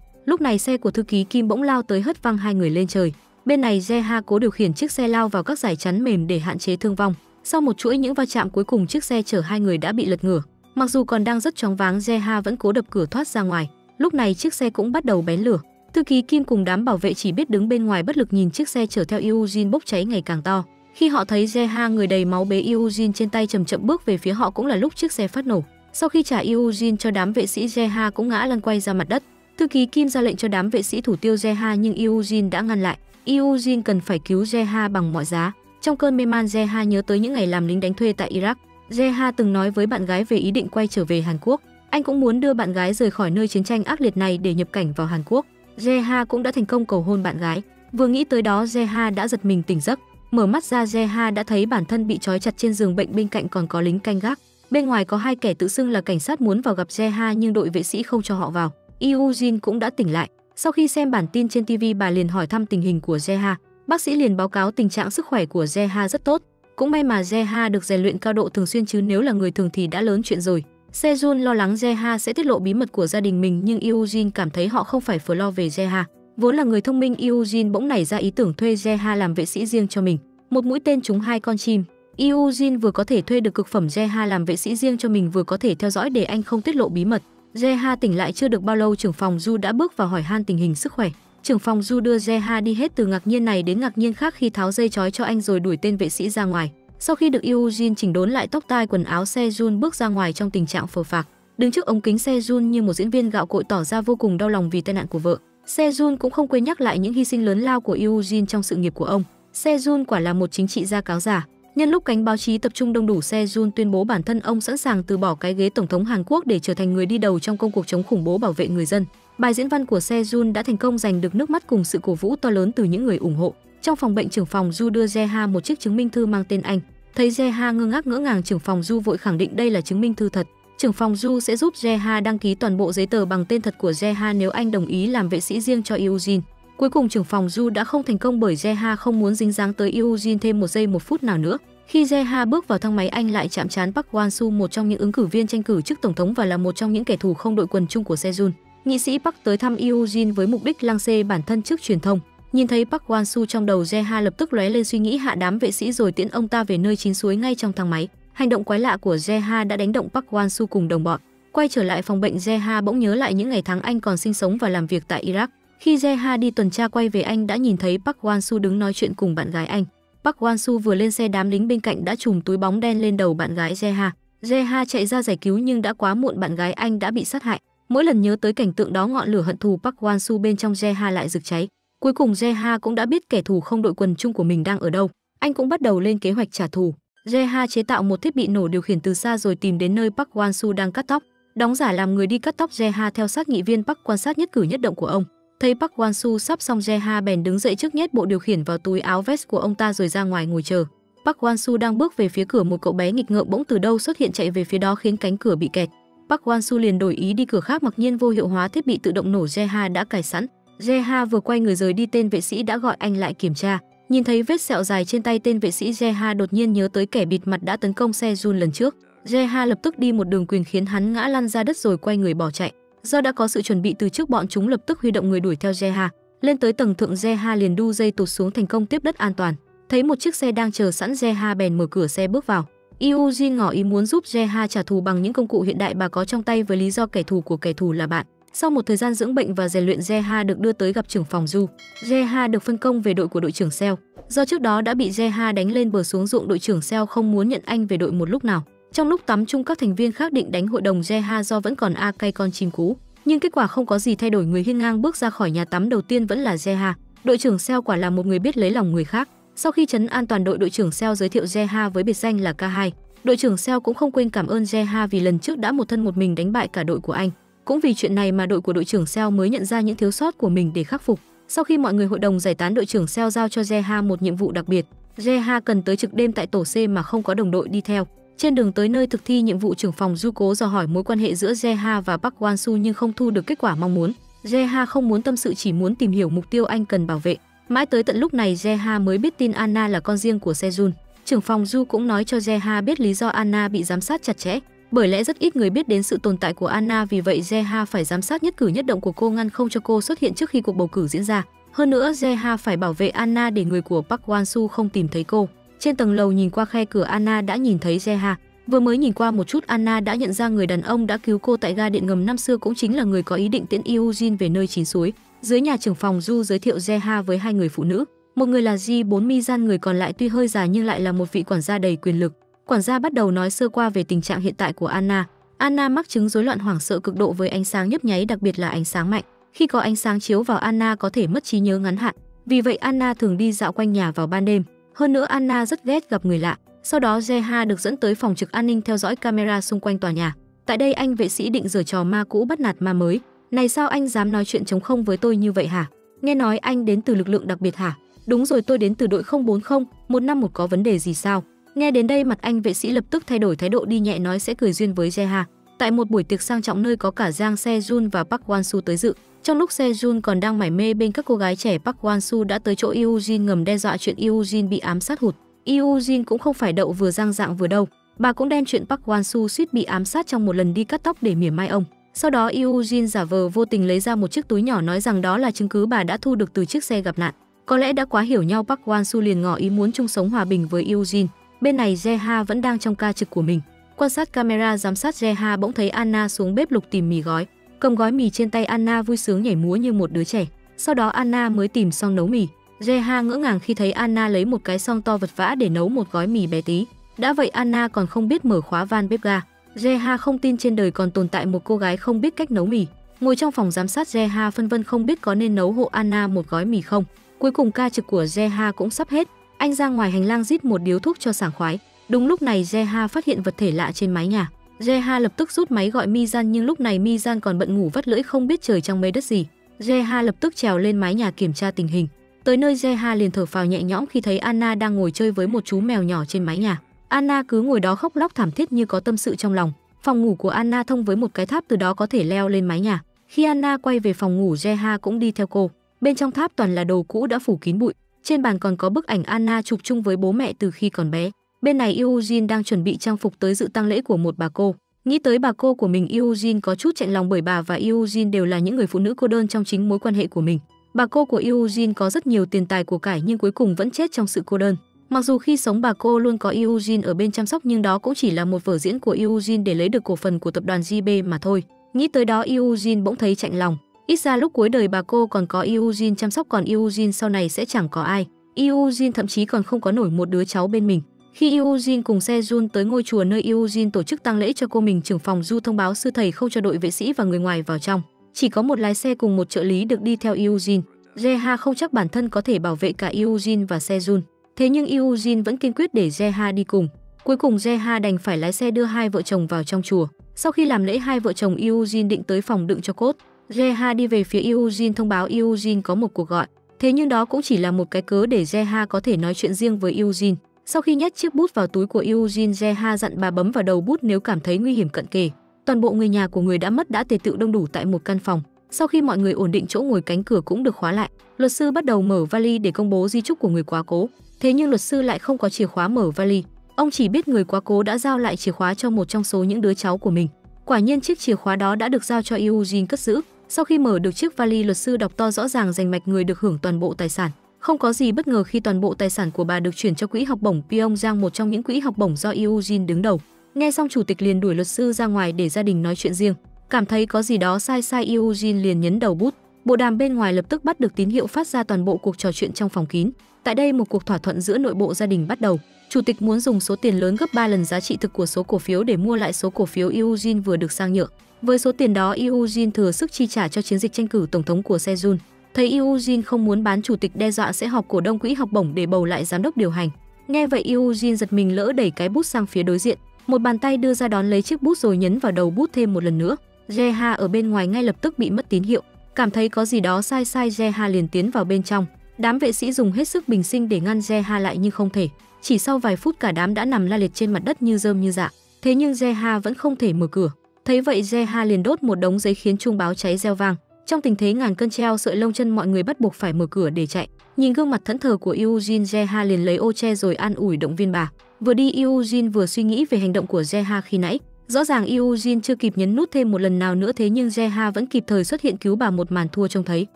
Lúc này xe của thư ký Kim bỗng lao tới hất văng hai người lên trời. Bên này Jeha cố điều khiển chiếc xe lao vào các giải chắn mềm để hạn chế thương vong. Sau một chuỗi những va chạm cuối cùng chiếc xe chở hai người đã bị lật ngửa. Mặc dù còn đang rất chóng váng, Jeha vẫn cố đập cửa thoát ra ngoài. Lúc này chiếc xe cũng bắt đầu bén lửa. Thư ký Kim cùng đám bảo vệ chỉ biết đứng bên ngoài bất lực nhìn chiếc xe chở theo Eugene bốc cháy ngày càng to. Khi họ thấy Jeha người đầy máu bế Eugene trên tay chậm chậm bước về phía họ cũng là lúc chiếc xe phát nổ. Sau khi trả Eugene cho đám vệ sĩ Jeha cũng ngã lăn quay ra mặt đất. Thư ký Kim ra lệnh cho đám vệ sĩ thủ tiêu Jeha nhưng Eugene đã ngăn lại. Eugene cần phải cứu Jeha bằng mọi giá. Trong cơn mê man Jeha nhớ tới những ngày làm lính đánh thuê tại Iraq. Jeha từng nói với bạn gái về ý định quay trở về Hàn Quốc. Anh cũng muốn đưa bạn gái rời khỏi nơi chiến tranh ác liệt này để nhập cảnh vào Hàn Quốc. Jeha cũng đã thành công cầu hôn bạn gái. Vừa nghĩ tới đó Jeha đã giật mình tỉnh giấc. Mở mắt ra Jeha đã thấy bản thân bị trói chặt trên giường bệnh bên cạnh còn có lính canh gác. Bên ngoài có hai kẻ tự xưng là cảnh sát muốn vào gặp Jeha nhưng đội vệ sĩ không cho họ vào. Eugene cũng đã tỉnh lại. Sau khi xem bản tin trên TV bà liền hỏi thăm tình hình của Jeha. Bác sĩ liền báo cáo tình trạng sức khỏe của Jeha rất tốt. Cũng may mà Jeha được rèn luyện cao độ thường xuyên chứ nếu là người thường thì đã lớn chuyện rồi. Sejun lo lắng Jeha sẽ tiết lộ bí mật của gia đình mình nhưng Eugene cảm thấy họ không phải phải lo về Jeha. Vốn là người thông minh, Eugene bỗng nảy ra ý tưởng thuê Jeha làm vệ sĩ riêng cho mình. Một mũi tên trúng hai con chim. Eugene vừa có thể thuê được cực phẩm Jeha làm vệ sĩ riêng cho mình vừa có thể theo dõi để anh không tiết lộ bí mật. Jeha tỉnh lại chưa được bao lâu trưởng phòng Du đã bước vào hỏi han tình hình sức khỏe. Trưởng phòng Du đưa Jeha đi hết từ ngạc nhiên này đến ngạc nhiên khác khi tháo dây chói cho anh rồi đuổi tên vệ sĩ ra ngoài. Sau khi được Eugene chỉnh đốn lại tóc tai quần áo Sejun bước ra ngoài trong tình trạng phờ phạc. Đứng trước ống kính Sejun như một diễn viên gạo cội tỏ ra vô cùng đau lòng vì tai nạn của vợ. Sejun cũng không quên nhắc lại những hy sinh lớn lao của Eugene trong sự nghiệp của ông. Sejun quả là một chính trị gia cáo giả. Nhân lúc cánh báo chí tập trung đông đủ, Sejun tuyên bố bản thân ông sẵn sàng từ bỏ cái ghế tổng thống Hàn Quốc để trở thành người đi đầu trong công cuộc chống khủng bố bảo vệ người dân. Bài diễn văn của Sejun đã thành công giành được nước mắt cùng sự cổ vũ to lớn từ những người ủng hộ. Trong phòng bệnh trưởng phòng Du đưa Jeha một chiếc chứng minh thư mang tên anh. Thấy Jeha ngơ ngác ngỡ ngàng trưởng phòng Du vội khẳng định đây là chứng minh thư thật. Trưởng phòng Du sẽ giúp Jeha đăng ký toàn bộ giấy tờ bằng tên thật của Jeha nếu anh đồng ý làm vệ sĩ riêng cho Eugene. Cuối cùng, trưởng phòng Du đã không thành công bởi Jeha không muốn dính dáng tới Eugene thêm một giây một phút nào nữa. Khi Jeha bước vào thang máy, anh lại chạm trán Park Wan-su một trong những ứng cử viên tranh cử chức tổng thống và là một trong những kẻ thù không đội quần chung của Sejun. Nghị sĩ Park tới thăm Eugene với mục đích lăng xê bản thân trước truyền thông. Nhìn thấy Park Wan-su trong đầu, Jeha lập tức lóe lên suy nghĩ hạ đám vệ sĩ rồi tiễn ông ta về nơi chín suối ngay trong thang máy. Hành động quái lạ của Jeha đã đánh động Park Wan-su cùng đồng bọn. Quay trở lại phòng bệnh Jeha bỗng nhớ lại những ngày tháng anh còn sinh sống và làm việc tại Iraq. Khi Jeha đi tuần tra quay về anh đã nhìn thấy Park Wan-su đứng nói chuyện cùng bạn gái anh. Park Wan-su vừa lên xe đám lính bên cạnh đã chùm túi bóng đen lên đầu bạn gái Jeha. Jeha chạy ra giải cứu nhưng đã quá muộn bạn gái anh đã bị sát hại. Mỗi lần nhớ tới cảnh tượng đó, ngọn lửa hận thù Park Wan-su bên trong Jeha lại rực cháy. Cuối cùng Jeha cũng đã biết kẻ thù không đội quần chung của mình đang ở đâu. Anh cũng bắt đầu lên kế hoạch trả thù. Jeha chế tạo một thiết bị nổ điều khiển từ xa rồi tìm đến nơi Park Wan-su đang cắt tóc. Đóng giả làm người đi cắt tóc Jeha theo sát nghị viên Park quan sát nhất cử nhất động của ông. Thấy Park Wan-su sắp xong Jeha bèn đứng dậy trước nhét bộ điều khiển vào túi áo vest của ông ta rồi ra ngoài ngồi chờ. Park Wan-su đang bước về phía cửa, một cậu bé nghịch ngợm bỗng từ đâu xuất hiện chạy về phía đó khiến cánh cửa bị kẹt. Park Wan-su liền đổi ý đi cửa khác, mặc nhiên vô hiệu hóa thiết bị tự động nổ Jeha đã cài sẵn. Jeha vừa quay người rời đi, tên vệ sĩ đã gọi anh lại kiểm tra. Nhìn thấy vết sẹo dài trên tay tên vệ sĩ Jeha đột nhiên nhớ tới kẻ bịt mặt đã tấn công xe Jun lần trước. Jeha lập tức đi một đường quyền khiến hắn ngã lăn ra đất rồi quay người bỏ chạy. Do đã có sự chuẩn bị từ trước, bọn chúng lập tức huy động người đuổi theo Jeha. Lên tới tầng thượng Jeha liền đu dây tụt xuống thành công tiếp đất an toàn. Thấy một chiếc xe đang chờ sẵn Jeha bèn mở cửa xe bước vào. Yuji ngỏ ý muốn giúp Jeha trả thù bằng những công cụ hiện đại bà có trong tay với lý do kẻ thù của kẻ thù là bạn. Sau một thời gian dưỡng bệnh và rèn luyện Jeha được đưa tới gặp trưởng phòng Du. Jeha được phân công về đội của đội trưởng Seo. Do trước đó đã bị Jeha đánh lên bờ xuống ruộng đội trưởng Seo không muốn nhận anh về đội một lúc nào. Trong lúc tắm chung các thành viên khác định đánh hội đồng Jeha do vẫn còn A cây con chim cú, nhưng kết quả không có gì thay đổi người hiên ngang bước ra khỏi nhà tắm đầu tiên vẫn là Jeha. Đội trưởng Seo quả là một người biết lấy lòng người khác. Sau khi chấn an toàn đội đội trưởng Seo giới thiệu Jeha với biệt danh là K2, đội trưởng Seo cũng không quên cảm ơn Jeha vì lần trước đã một thân một mình đánh bại cả đội của anh. Cũng vì chuyện này mà đội của đội trưởng Seo mới nhận ra những thiếu sót của mình để khắc phục. Sau khi mọi người hội đồng giải tán đội trưởng Seo giao cho Jeha một nhiệm vụ đặc biệt. Jeha cần tới trực đêm tại tổ C mà không có đồng đội đi theo. Trên đường tới nơi thực thi nhiệm vụ trưởng phòng Du cố dò hỏi mối quan hệ giữa Jeha và Park Wan Su nhưng không thu được kết quả mong muốn. Jeha không muốn tâm sự chỉ muốn tìm hiểu mục tiêu anh cần bảo vệ. Mãi tới tận lúc này Jeha mới biết tin Anna là con riêng của Sejun. Trưởng phòng Du cũng nói cho Jeha biết lý do Anna bị giám sát chặt chẽ, bởi lẽ rất ít người biết đến sự tồn tại của Anna vì vậy Zeha phải giám sát nhất cử nhất động của cô ngăn không cho cô xuất hiện trước khi cuộc bầu cử diễn ra. Hơn nữa Zeha phải bảo vệ Anna để người của Park Wan-su không tìm thấy cô. Trên tầng lầu nhìn qua khe cửa Anna đã nhìn thấy Zeha. Vừa mới nhìn qua một chút Anna đã nhận ra người đàn ông đã cứu cô tại ga điện ngầm năm xưa cũng chính là người có ý định tiễn Eugene về nơi chín suối. Dưới nhà trưởng phòng Du giới thiệu Zeha với hai người phụ nữ. Một người là Ji 4 Mi Gian, người còn lại tuy hơi già nhưng lại là một vị quản gia đầy quyền lực. Quản gia bắt đầu nói sơ qua về tình trạng hiện tại của Anna. Anna mắc chứng rối loạn hoảng sợ cực độ với ánh sáng nhấp nháy đặc biệt là ánh sáng mạnh. Khi có ánh sáng chiếu vào Anna có thể mất trí nhớ ngắn hạn. Vì vậy Anna thường đi dạo quanh nhà vào ban đêm. Hơn nữa Anna rất ghét gặp người lạ. Sau đó Jeha được dẫn tới phòng trực an ninh theo dõi camera xung quanh tòa nhà. Tại đây anh vệ sĩ định giở trò ma cũ bắt nạt ma mới. Này sao anh dám nói chuyện chống không với tôi như vậy hả? Nghe nói anh đến từ lực lượng đặc biệt hả? Đúng rồi tôi đến từ đội 040, một năm một có vấn đề gì sao? Nghe đến đây mặt anh vệ sĩ lập tức thay đổi thái độ đi nhẹ nói sẽ cười duyên với Jeha. Tại một buổi tiệc sang trọng nơi có cả Giang Se Jun và Park Wan Su tới dự, trong lúc Se Jun còn đang mải mê bên các cô gái trẻ Park Wan Su đã tới chỗ Eugene ngầm đe dọa chuyện Eugene bị ám sát hụt. Eugene cũng không phải đậu vừa giang dạng vừa đâu, bà cũng đem chuyện Park Wan Su suýt bị ám sát trong một lần đi cắt tóc để mỉa mai ông. Sau đó Eugene giả vờ vô tình lấy ra một chiếc túi nhỏ nói rằng đó là chứng cứ bà đã thu được từ chiếc xe gặp nạn. Có lẽ đã quá hiểu nhau Park Wan Su liền ngỏ ý muốn chung sống hòa bình với Eugene. Bên này Jeha vẫn đang trong ca trực của mình. Quan sát camera giám sát Jeha bỗng thấy Anna xuống bếp lục tìm mì gói. Cầm gói mì trên tay Anna vui sướng nhảy múa như một đứa trẻ. Sau đó Anna mới tìm xong nấu mì. Jeha ngỡ ngàng khi thấy Anna lấy một cái xong to vật vã để nấu một gói mì bé tí. Đã vậy Anna còn không biết mở khóa van bếp ga. Jeha không tin trên đời còn tồn tại một cô gái không biết cách nấu mì. Ngồi trong phòng giám sát Jeha phân vân không biết có nên nấu hộ Anna một gói mì không. Cuối cùng ca trực của Jeha cũng sắp hết, anh ra ngoài hành lang rít một điếu thuốc cho sảng khoái. Đúng lúc này, Jeha phát hiện vật thể lạ trên mái nhà. Jeha lập tức rút máy gọi Mizan, nhưng lúc này Mizan còn bận ngủ vắt lưỡi không biết trời trong mây đất gì. Jeha lập tức trèo lên mái nhà kiểm tra tình hình. Tới nơi, Jeha liền thở phào nhẹ nhõm khi thấy Anna đang ngồi chơi với một chú mèo nhỏ trên mái nhà. Anna cứ ngồi đó khóc lóc thảm thiết như có tâm sự trong lòng. Phòng ngủ của Anna thông với một cái tháp từ đó có thể leo lên mái nhà. Khi Anna quay về phòng ngủ, Jeha cũng đi theo cô. Bên trong tháp toàn là đồ cũ đã phủ kín bụi. Trên bàn còn có bức ảnh Anna chụp chung với bố mẹ từ khi còn bé. Bên này Eugene đang chuẩn bị trang phục tới dự tang lễ của một bà cô. Nghĩ tới bà cô của mình, Eugene có chút chạnh lòng bởi bà và Eugene đều là những người phụ nữ cô đơn trong chính mối quan hệ của mình. Bà cô của Eugene có rất nhiều tiền tài của cải nhưng cuối cùng vẫn chết trong sự cô đơn. Mặc dù khi sống, bà cô luôn có Eugene ở bên chăm sóc nhưng đó cũng chỉ là một vở diễn của Eugene để lấy được cổ phần của tập đoàn JB mà thôi. Nghĩ tới đó, Eugene bỗng thấy chạnh lòng. Ít ra lúc cuối đời bà cô còn có Eugene chăm sóc còn Eugene sau này sẽ chẳng có ai. Eugene thậm chí còn không có nổi một đứa cháu bên mình. Khi Eugene cùng xe Jun tới ngôi chùa nơi Eugene tổ chức tang lễ cho cô mình, trưởng phòng Du thông báo sư thầy không cho đội vệ sĩ và người ngoài vào trong. Chỉ có một lái xe cùng một trợ lý được đi theo Eugene. Jeha không chắc bản thân có thể bảo vệ cả Eugene và xe Jun. Thế nhưng Eugene vẫn kiên quyết để Jeha đi cùng. Cuối cùng Jeha đành phải lái xe đưa hai vợ chồng vào trong chùa. Sau khi làm lễ hai vợ chồng Eugene định tới phòng đựng cho cốt. Jeha đi về phía Eugene thông báo Eugene có một cuộc gọi. Thế nhưng đó cũng chỉ là một cái cớ để Jeha có thể nói chuyện riêng với Eugene. Sau khi nhét chiếc bút vào túi của Eugene, Jeha dặn bà bấm vào đầu bút nếu cảm thấy nguy hiểm cận kề. Toàn bộ người nhà của người đã mất đã tề tựu đông đủ tại một căn phòng. Sau khi mọi người ổn định chỗ ngồi cánh cửa cũng được khóa lại, luật sư bắt đầu mở vali để công bố di chúc của người quá cố. Thế nhưng luật sư lại không có chìa khóa mở vali. Ông chỉ biết người quá cố đã giao lại chìa khóa cho một trong số những đứa cháu của mình. Quả nhiên chiếc chìa khóa đó đã được giao cho Eugene cất giữ. Sau khi mở được chiếc vali, luật sư đọc to rõ ràng danh mạch người được hưởng toàn bộ tài sản. Không có gì bất ngờ khi toàn bộ tài sản của bà được chuyển cho quỹ học bổng Pyongyang, một trong những quỹ học bổng do Eugene đứng đầu. Nghe xong chủ tịch liền đuổi luật sư ra ngoài để gia đình nói chuyện riêng. Cảm thấy có gì đó sai sai Eugene liền nhấn đầu bút. Bộ đàm bên ngoài lập tức bắt được tín hiệu phát ra toàn bộ cuộc trò chuyện trong phòng kín. Tại đây một cuộc thỏa thuận giữa nội bộ gia đình bắt đầu. Chủ tịch muốn dùng số tiền lớn gấp 3 lần giá trị thực của số cổ phiếu để mua lại số cổ phiếu Eugene vừa được sang nhượng. Với số tiền đó, Eugene thừa sức chi trả cho chiến dịch tranh cử tổng thống của Sejun. Thấy Eugene không muốn bán chủ tịch đe dọa sẽ họp cổ đông quỹ học bổng để bầu lại giám đốc điều hành. Nghe vậy Eugene giật mình lỡ đẩy cái bút sang phía đối diện. Một bàn tay đưa ra đón lấy chiếc bút rồi nhấn vào đầu bút thêm một lần nữa. Jeha ở bên ngoài ngay lập tức bị mất tín hiệu. Cảm thấy có gì đó sai sai Jeha liền tiến vào bên trong. Đám vệ sĩ dùng hết sức bình sinh để ngăn Jeha lại nhưng không thể. Chỉ sau vài phút cả đám đã nằm la liệt trên mặt đất như rơm như dạ. Thế nhưng Jeha vẫn không thể mở cửa. Thấy vậy Jeha liền đốt một đống giấy khiến chuông báo cháy reo vang. Trong tình thế ngàn cân treo, sợi lông chân mọi người bắt buộc phải mở cửa để chạy. Nhìn gương mặt thẫn thờ của Eugene Jeha liền lấy ô che rồi an ủi động viên bà. Vừa đi Eugene vừa suy nghĩ về hành động của Jeha khi nãy. Rõ ràng Eugene chưa kịp nhấn nút thêm một lần nào nữa thế nhưng Jeha vẫn kịp thời xuất hiện cứu bà một màn thua trông thấy.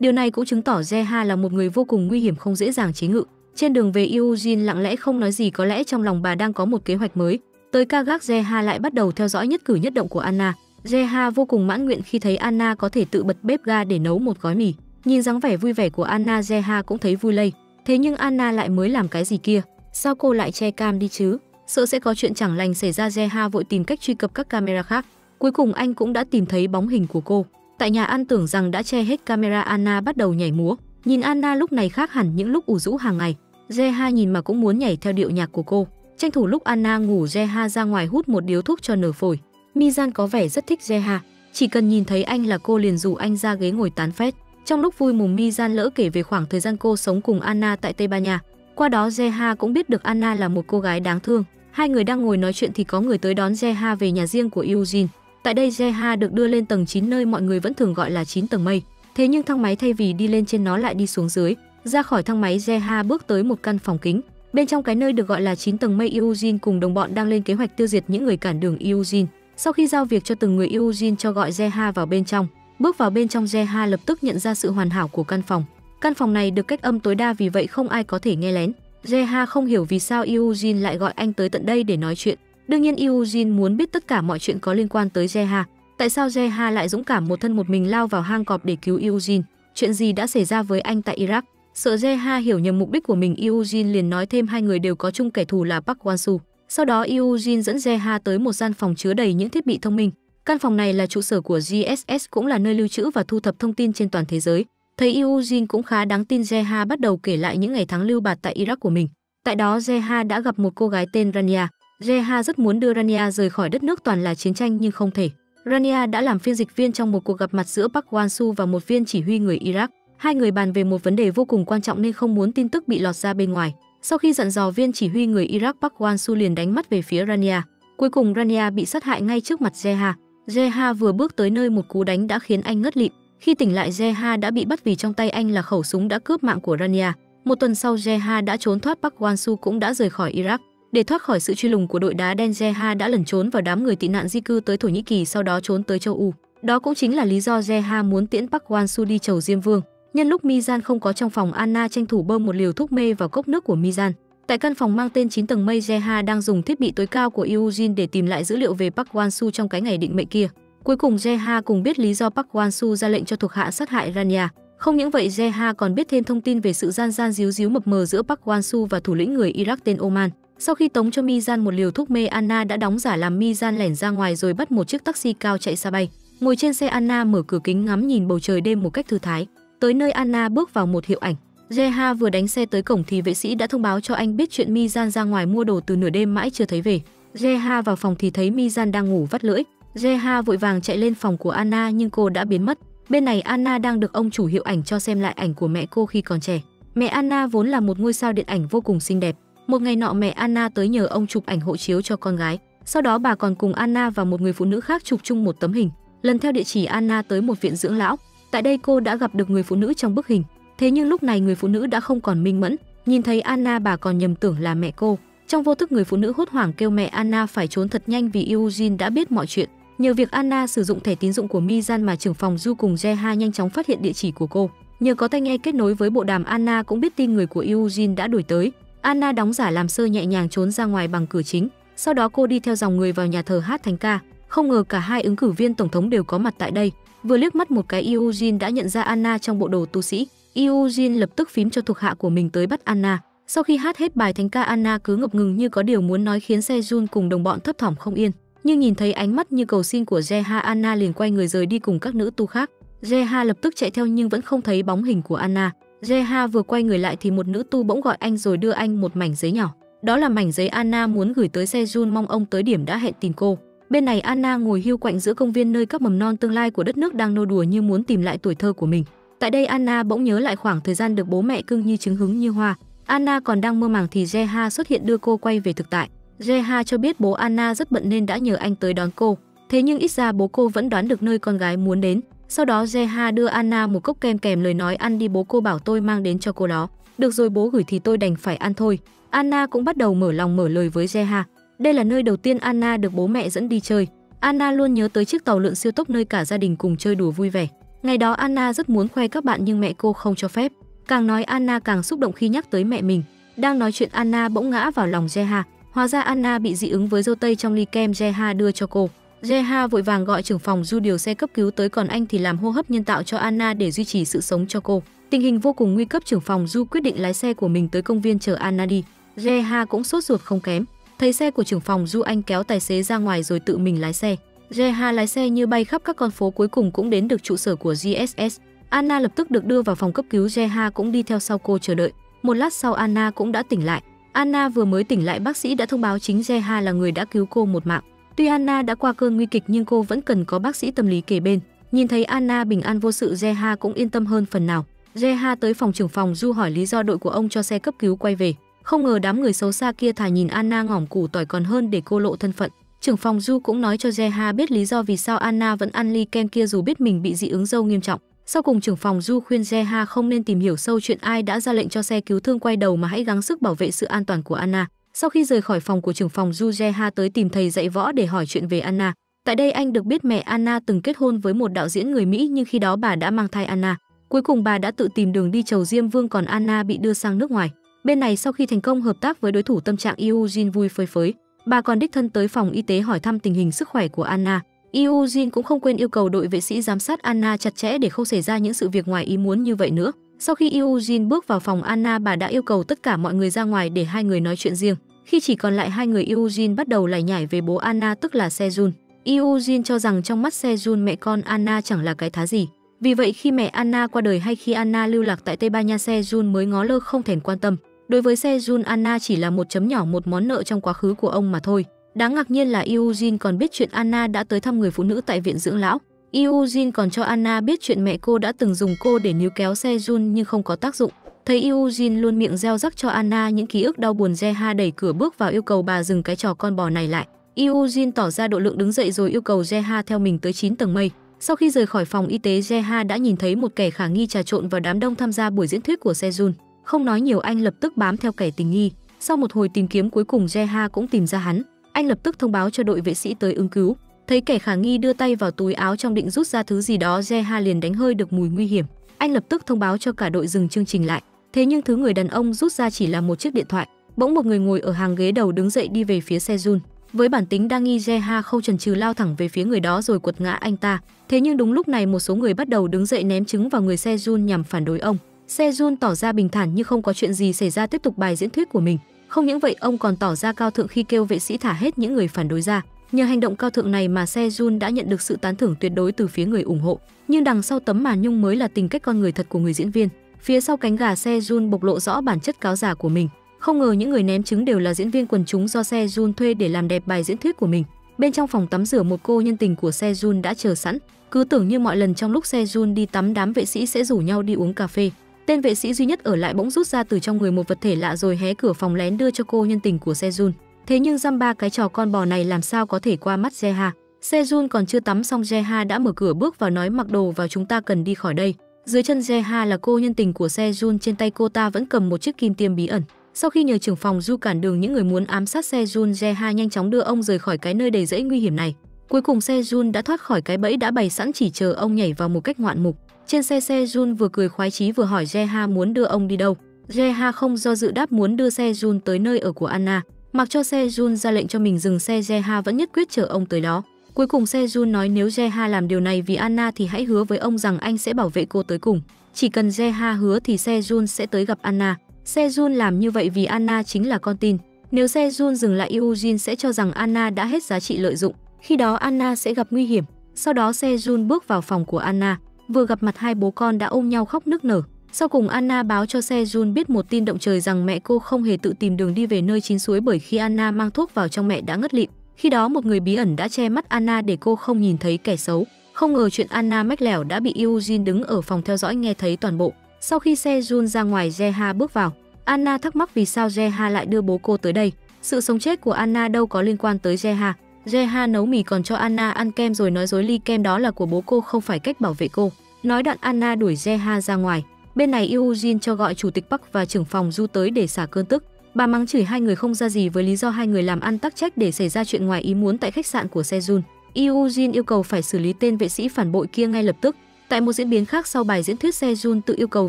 Điều này cũng chứng tỏ Jeha là một người vô cùng nguy hiểm không dễ dàng chế ngự. Trên đường về Eugene lặng lẽ không nói gì, có lẽ trong lòng bà đang có một kế hoạch mới. Tới ca gác Zeha lại bắt đầu theo dõi nhất cử nhất động của Anna. Zeha vô cùng mãn nguyện khi thấy Anna có thể tự bật bếp ga để nấu một gói mì. Nhìn dáng vẻ vui vẻ của Anna, Zeha cũng thấy vui lây. Thế nhưng Anna lại mới làm cái gì kia? Sao cô lại che cam đi chứ? Sợ sẽ có chuyện chẳng lành xảy ra Zeha vội tìm cách truy cập các camera khác. Cuối cùng anh cũng đã tìm thấy bóng hình của cô. Tại nhà An tưởng rằng đã che hết camera Anna bắt đầu nhảy múa. Nhìn Anna lúc này khác hẳn những lúc ủ rũ hàng ngày. Zeha nhìn mà cũng muốn nhảy theo điệu nhạc của cô. Tranh thủ lúc Anna ngủ Jeha ra ngoài hút một điếu thuốc cho nở phổi. Mizan có vẻ rất thích Jeha, chỉ cần nhìn thấy anh là cô liền rủ anh ra ghế ngồi tán phét. Trong lúc vui mùng Mizan lỡ kể về khoảng thời gian cô sống cùng Anna tại Tây Ban Nha. Qua đó Jeha cũng biết được Anna là một cô gái đáng thương. Hai người đang ngồi nói chuyện thì có người tới đón Jeha về nhà riêng của Eugene. Tại đây Jeha được đưa lên tầng 9 nơi mọi người vẫn thường gọi là 9 tầng mây. Thế nhưng thang máy thay vì đi lên trên nó lại đi xuống dưới. Ra khỏi thang máy Jeha bước tới một căn phòng kính. Bên trong cái nơi được gọi là 9 tầng mây Eugene cùng đồng bọn đang lên kế hoạch tiêu diệt những người cản đường Eugene. Sau khi giao việc cho từng người Eugene cho gọi Zeha vào bên trong, bước vào bên trong Zeha lập tức nhận ra sự hoàn hảo của căn phòng. Căn phòng này được cách âm tối đa vì vậy không ai có thể nghe lén. Zeha không hiểu vì sao Eugene lại gọi anh tới tận đây để nói chuyện. Đương nhiên Eugene muốn biết tất cả mọi chuyện có liên quan tới Zeha. Tại sao Zeha lại dũng cảm một thân một mình lao vào hang cọp để cứu Eugene? Chuyện gì đã xảy ra với anh tại Iraq? Sợ Zeha hiểu nhầm mục đích của mình, Eugene liền nói thêm hai người đều có chung kẻ thù là Park Wansu. Sau đó Eugene dẫn Zeha tới một gian phòng chứa đầy những thiết bị thông minh. Căn phòng này là trụ sở của GSS cũng là nơi lưu trữ và thu thập thông tin trên toàn thế giới. Thấy Eugene cũng khá đáng tin Zeha bắt đầu kể lại những ngày tháng lưu bạt tại Iraq của mình. Tại đó Zeha đã gặp một cô gái tên Rania. Zeha rất muốn đưa Rania rời khỏi đất nước toàn là chiến tranh nhưng không thể. Rania đã làm phiên dịch viên trong một cuộc gặp mặt giữa Park Wansu và một viên chỉ huy người Iraq. Hai người bàn về một vấn đề vô cùng quan trọng nên không muốn tin tức bị lọt ra bên ngoài. Sau khi dặn dò viên chỉ huy người Iraq Park Wan-su liền đánh mắt về phía Rania. Cuối cùng Rania bị sát hại ngay trước mặt Jeha. Jeha vừa bước tới nơi một cú đánh đã khiến anh ngất lịm. Khi tỉnh lại, Jeha đã bị bắt vì trong tay anh là khẩu súng đã cướp mạng của Rania. Một tuần sau, Jeha đã trốn thoát Park Wan-su cũng đã rời khỏi Iraq. Để thoát khỏi sự truy lùng của đội đá đen, Jeha đã lẩn trốn vào đám người tị nạn di cư tới Thổ Nhĩ Kỳ, sau đó trốn tới châu Âu. Đó cũng chính là lý do Jeha muốn tiễn Park Wan-su đi chầu Diêm Vương. Nhân lúc Mizan không có trong phòng, Anna tranh thủ bơm một liều thuốc mê vào cốc nước của Mizan. Tại căn phòng mang tên 9 tầng mây Jeha đang dùng thiết bị tối cao của Eugene để tìm lại dữ liệu về Park Wan-su trong cái ngày định mệnh kia. Cuối cùng Jeha cùng biết lý do Park Wan-su ra lệnh cho thuộc hạ sát hại Rania. Không những vậy, Jeha còn biết thêm thông tin về sự gian gian díu díu mập mờ giữa Park Wan-su và thủ lĩnh người Iraq tên Oman. Sau khi tống cho Mizan một liều thuốc mê, Anna đã đóng giả làm Mizan lẻn ra ngoài rồi bắt một chiếc taxi cao chạy xa bay. Ngồi trên xe, Anna mở cửa kính ngắm nhìn bầu trời đêm một cách thư thái. Tới nơi Anna bước vào một hiệu ảnh. Jeha vừa đánh xe tới cổng thì vệ sĩ đã thông báo cho anh biết chuyện Mizan ra ngoài mua đồ từ nửa đêm mãi chưa thấy về. Jeha vào phòng thì thấy Mizan đang ngủ vắt lưỡi. Jeha vội vàng chạy lên phòng của Anna nhưng cô đã biến mất. Bên này Anna đang được ông chủ hiệu ảnh cho xem lại ảnh của mẹ cô khi còn trẻ. Mẹ Anna vốn là một ngôi sao điện ảnh vô cùng xinh đẹp. Một ngày nọ mẹ Anna tới nhờ ông chụp ảnh hộ chiếu cho con gái. Sau đó bà còn cùng Anna và một người phụ nữ khác chụp chung một tấm hình. Lần theo địa chỉ Anna tới một viện dưỡng lão. Tại đây cô đã gặp được người phụ nữ trong bức hình. Thế nhưng lúc này người phụ nữ đã không còn minh mẫn, nhìn thấy Anna bà còn nhầm tưởng là mẹ cô. Trong vô thức người phụ nữ hốt hoảng kêu mẹ Anna phải trốn thật nhanh vì Eugene đã biết mọi chuyện. Nhờ việc Anna sử dụng thẻ tín dụng của Mizan mà trưởng phòng Du cùng Jeha nhanh chóng phát hiện địa chỉ của cô. Nhờ có tai nghe kết nối với bộ đàm Anna cũng biết tin người của Eugene đã đuổi tới. Anna đóng giả làm sơ nhẹ nhàng trốn ra ngoài bằng cửa chính. Sau đó cô đi theo dòng người vào nhà thờ hát thánh ca. Không ngờ cả hai ứng cử viên tổng thống đều có mặt tại đây. Vừa liếc mắt một cái, Eugene đã nhận ra Anna trong bộ đồ tu sĩ. Eugene lập tức phím cho thuộc hạ của mình tới bắt Anna. Sau khi hát hết bài thánh ca, Anna cứ ngập ngừng như có điều muốn nói khiến Sejun cùng đồng bọn thấp thỏm không yên. Nhưng nhìn thấy ánh mắt như cầu xin của Jeha, Anna liền quay người rời đi cùng các nữ tu khác. Jeha lập tức chạy theo nhưng vẫn không thấy bóng hình của Anna. Jeha vừa quay người lại thì một nữ tu bỗng gọi anh rồi đưa anh một mảnh giấy nhỏ. Đó là mảnh giấy Anna muốn gửi tới Sejun mong ông tới điểm đã hẹn tìm cô. Bên này Anna ngồi hưu quạnh giữa công viên nơi các mầm non tương lai của đất nước đang nô đùa như muốn tìm lại tuổi thơ của mình. Tại đây Anna bỗng nhớ lại khoảng thời gian được bố mẹ cưng như trứng hứng như hoa. Anna còn đang mơ màng thì Jeha xuất hiện đưa cô quay về thực tại. Jeha cho biết bố Anna rất bận nên đã nhờ anh tới đón cô. Thế nhưng ít ra bố cô vẫn đoán được nơi con gái muốn đến. Sau đó Jeha đưa Anna một cốc kem kèm lời nói ăn đi bố cô bảo tôi mang đến cho cô đó. Được rồi bố gửi thì tôi đành phải ăn thôi. Anna cũng bắt đầu mở lòng mở lời với Jeha. Đây là nơi đầu tiên Anna được bố mẹ dẫn đi chơi. Anna luôn nhớ tới chiếc tàu lượn siêu tốc nơi cả gia đình cùng chơi đùa vui vẻ. Ngày đó Anna rất muốn khoe các bạn nhưng mẹ cô không cho phép. Càng nói Anna càng xúc động khi nhắc tới mẹ mình. Đang nói chuyện Anna bỗng ngã vào lòng Jeha. Hóa ra Anna bị dị ứng với dâu tây trong ly kem Jeha đưa cho cô. Jeha vội vàng gọi trưởng phòng Du điều xe cấp cứu tới còn anh thì làm hô hấp nhân tạo cho Anna để duy trì sự sống cho cô. Tình hình vô cùng nguy cấp, trưởng phòng Du quyết định lái xe của mình tới công viên chờ Anna đi. Jeha cũng sốt ruột không kém. Thấy xe của trưởng phòng Du anh kéo tài xế ra ngoài rồi tự mình lái xe. Jeha lái xe như bay khắp các con phố cuối cùng cũng đến được trụ sở của GSS. Anna lập tức được đưa vào phòng cấp cứu Jeha cũng đi theo sau cô chờ đợi. Một lát sau, Anna cũng đã tỉnh lại. Anna vừa mới tỉnh lại, bác sĩ đã thông báo chính Jeha là người đã cứu cô một mạng. Tuy Anna đã qua cơn nguy kịch nhưng cô vẫn cần có bác sĩ tâm lý kề bên. Nhìn thấy Anna bình an vô sự Jeha cũng yên tâm hơn phần nào. Jeha tới phòng trưởng phòng Du hỏi lý do đội của ông cho xe cấp cứu quay về. Không ngờ đám người xấu xa kia thà nhìn Anna ngỏm củ tỏi còn hơn để cô lộ thân phận. Trưởng phòng Du cũng nói cho Jeha biết lý do vì sao Anna vẫn ăn ly kem kia dù biết mình bị dị ứng dâu nghiêm trọng. Sau cùng trưởng phòng Du khuyên Jeha không nên tìm hiểu sâu chuyện ai đã ra lệnh cho xe cứu thương quay đầu mà hãy gắng sức bảo vệ sự an toàn của Anna. Sau khi rời khỏi phòng của trưởng phòng Du Jeha tới tìm thầy dạy võ để hỏi chuyện về Anna. Tại đây anh được biết mẹ Anna từng kết hôn với một đạo diễn người Mỹ nhưng khi đó bà đã mang thai Anna. Cuối cùng bà đã tự tìm đường đi chầu Diêm Vương còn Anna bị đưa sang nước ngoài. Bên này sau khi thành công hợp tác với đối thủ tâm trạng Eugene vui phơi phới, bà còn đích thân tới phòng y tế hỏi thăm tình hình sức khỏe của Anna. Eugene cũng không quên yêu cầu đội vệ sĩ giám sát Anna chặt chẽ để không xảy ra những sự việc ngoài ý muốn như vậy nữa. Sau khi Eugene bước vào phòng Anna, bà đã yêu cầu tất cả mọi người ra ngoài để hai người nói chuyện riêng. Khi chỉ còn lại hai người Eugene bắt đầu lải nhải về bố Anna tức là Sejun. Eugene cho rằng trong mắt Sejun mẹ con Anna chẳng là cái thá gì. Vì vậy khi mẹ Anna qua đời hay khi Anna lưu lạc tại Tây Ban Nha Sejun mới ngó lơ không thèm quan tâm. Đối với Sejun Anna chỉ là một chấm nhỏ một món nợ trong quá khứ của ông mà thôi. Đáng ngạc nhiên là Eugene còn biết chuyện Anna đã tới thăm người phụ nữ tại viện dưỡng lão. Eugene còn cho Anna biết chuyện mẹ cô đã từng dùng cô để níu kéo Sejun nhưng không có tác dụng. Thấy Eugene luôn miệng gieo rắc cho Anna những ký ức đau buồn Jeha đẩy cửa bước vào yêu cầu bà dừng cái trò con bò này lại. Eugene tỏ ra độ lượng đứng dậy rồi yêu cầu Jeha theo mình tới 9 tầng mây. Sau khi rời khỏi phòng y tế, Jeha đã nhìn thấy một kẻ khả nghi trà trộn vào đám đông tham gia buổi diễn thuyết của Sejun. Không nói nhiều anh lập tức bám theo kẻ tình nghi. Sau một hồi tìm kiếm cuối cùng Jeha cũng tìm ra hắn. Anh lập tức thông báo cho đội vệ sĩ tới ứng cứu. Thấy kẻ khả nghi đưa tay vào túi áo trong định rút ra thứ gì đó, Jeha liền đánh hơi được mùi nguy hiểm. Anh lập tức thông báo cho cả đội dừng chương trình lại. Thế nhưng thứ người đàn ông rút ra chỉ là một chiếc điện thoại. Bỗng một người ngồi ở hàng ghế đầu đứng dậy đi về phía xe Jun. Với bản tính đa nghi Jeha không chần chừ lao thẳng về phía người đó rồi quật ngã anh ta. Thế nhưng đúng lúc này một số người bắt đầu đứng dậy ném trứng vào người xe Jun nhằm phản đối ông. Sejun tỏ ra bình thản như không có chuyện gì xảy ra tiếp tục bài diễn thuyết của mình. Không những vậy ông còn tỏ ra cao thượng khi kêu vệ sĩ thả hết những người phản đối ra. Nhờ hành động cao thượng này mà Sejun đã nhận được sự tán thưởng tuyệt đối từ phía người ủng hộ. Nhưng đằng sau tấm màn nhung mới là tình cách con người thật của người diễn viên. Phía sau cánh gà Sejun bộc lộ rõ bản chất cáo giả của mình. Không ngờ những người ném trứng đều là diễn viên quần chúng do Sejun thuê để làm đẹp bài diễn thuyết của mình. Bên trong phòng tắm rửa một cô nhân tình của Sejun đã chờ sẵn, cứ tưởng như mọi lần trong lúc Sejun đi tắm đám vệ sĩ sẽ rủ nhau đi uống cà phê. Tên vệ sĩ duy nhất ở lại bỗng rút ra từ trong người một vật thể lạ rồi hé cửa phòng lén đưa cho cô nhân tình của Sejun. Thế nhưng dăm ba cái trò con bò này làm sao có thể qua mắt Jeha. Sejun còn chưa tắm xong Jeha đã mở cửa bước vào nói mặc đồ vào chúng ta cần đi khỏi đây. Dưới chân Jeha là cô nhân tình của Sejun trên tay cô ta vẫn cầm một chiếc kim tiêm bí ẩn. Sau khi nhờ trưởng phòng Du cản đường những người muốn ám sát Sejun, Jeha nhanh chóng đưa ông rời khỏi cái nơi đầy rẫy nguy hiểm này. Cuối cùng Sejun đã thoát khỏi cái bẫy đã bày sẵn chỉ chờ ông nhảy vào một cách ngoạn mục. Trên xe Sejun vừa cười khoái chí vừa hỏi Jeha muốn đưa ông đi đâu. Jeha không do dự đáp muốn đưa Sejun tới nơi ở của Anna. Mặc cho Sejun ra lệnh cho mình dừng xe, Jeha vẫn nhất quyết chở ông tới đó. Cuối cùng Sejun nói nếu Jeha làm điều này vì Anna thì hãy hứa với ông rằng anh sẽ bảo vệ cô tới cùng. Chỉ cần Jeha hứa thì Sejun sẽ tới gặp Anna. Sejun làm như vậy vì Anna chính là con tin. Nếu Sejun dừng lại, Eugene sẽ cho rằng Anna đã hết giá trị lợi dụng. Khi đó Anna sẽ gặp nguy hiểm. Sau đó Sejun bước vào phòng của Anna. Vừa gặp mặt hai bố con đã ôm nhau khóc nức nở. Sau cùng Anna báo cho Sejun biết một tin động trời rằng mẹ cô không hề tự tìm đường đi về nơi chín suối bởi khi Anna mang thuốc vào trong mẹ đã ngất lịm. Khi đó một người bí ẩn đã che mắt Anna để cô không nhìn thấy kẻ xấu. Không ngờ chuyện Anna mách lẻo đã bị Eugene đứng ở phòng theo dõi nghe thấy toàn bộ. Sau khi xe Jun ra ngoài Jeha bước vào, Anna thắc mắc vì sao Jeha lại đưa bố cô tới đây. Sự sống chết của Anna đâu có liên quan tới Jeha. Jeha nấu mì còn cho Anna ăn kem rồi nói dối ly kem đó là của bố cô, không phải cách bảo vệ cô. Nói đoạn Anna đuổi Jeha ra ngoài. Bên này Eugene cho gọi chủ tịch Park và trưởng phòng Du tới để xả cơn tức. Bà mắng chửi hai người không ra gì với lý do hai người làm ăn tắc trách để xảy ra chuyện ngoài ý muốn tại khách sạn của Sejun. Eugene yêu cầu phải xử lý tên vệ sĩ phản bội kia ngay lập tức. Tại một diễn biến khác sau bài diễn thuyết, Sejun tự yêu cầu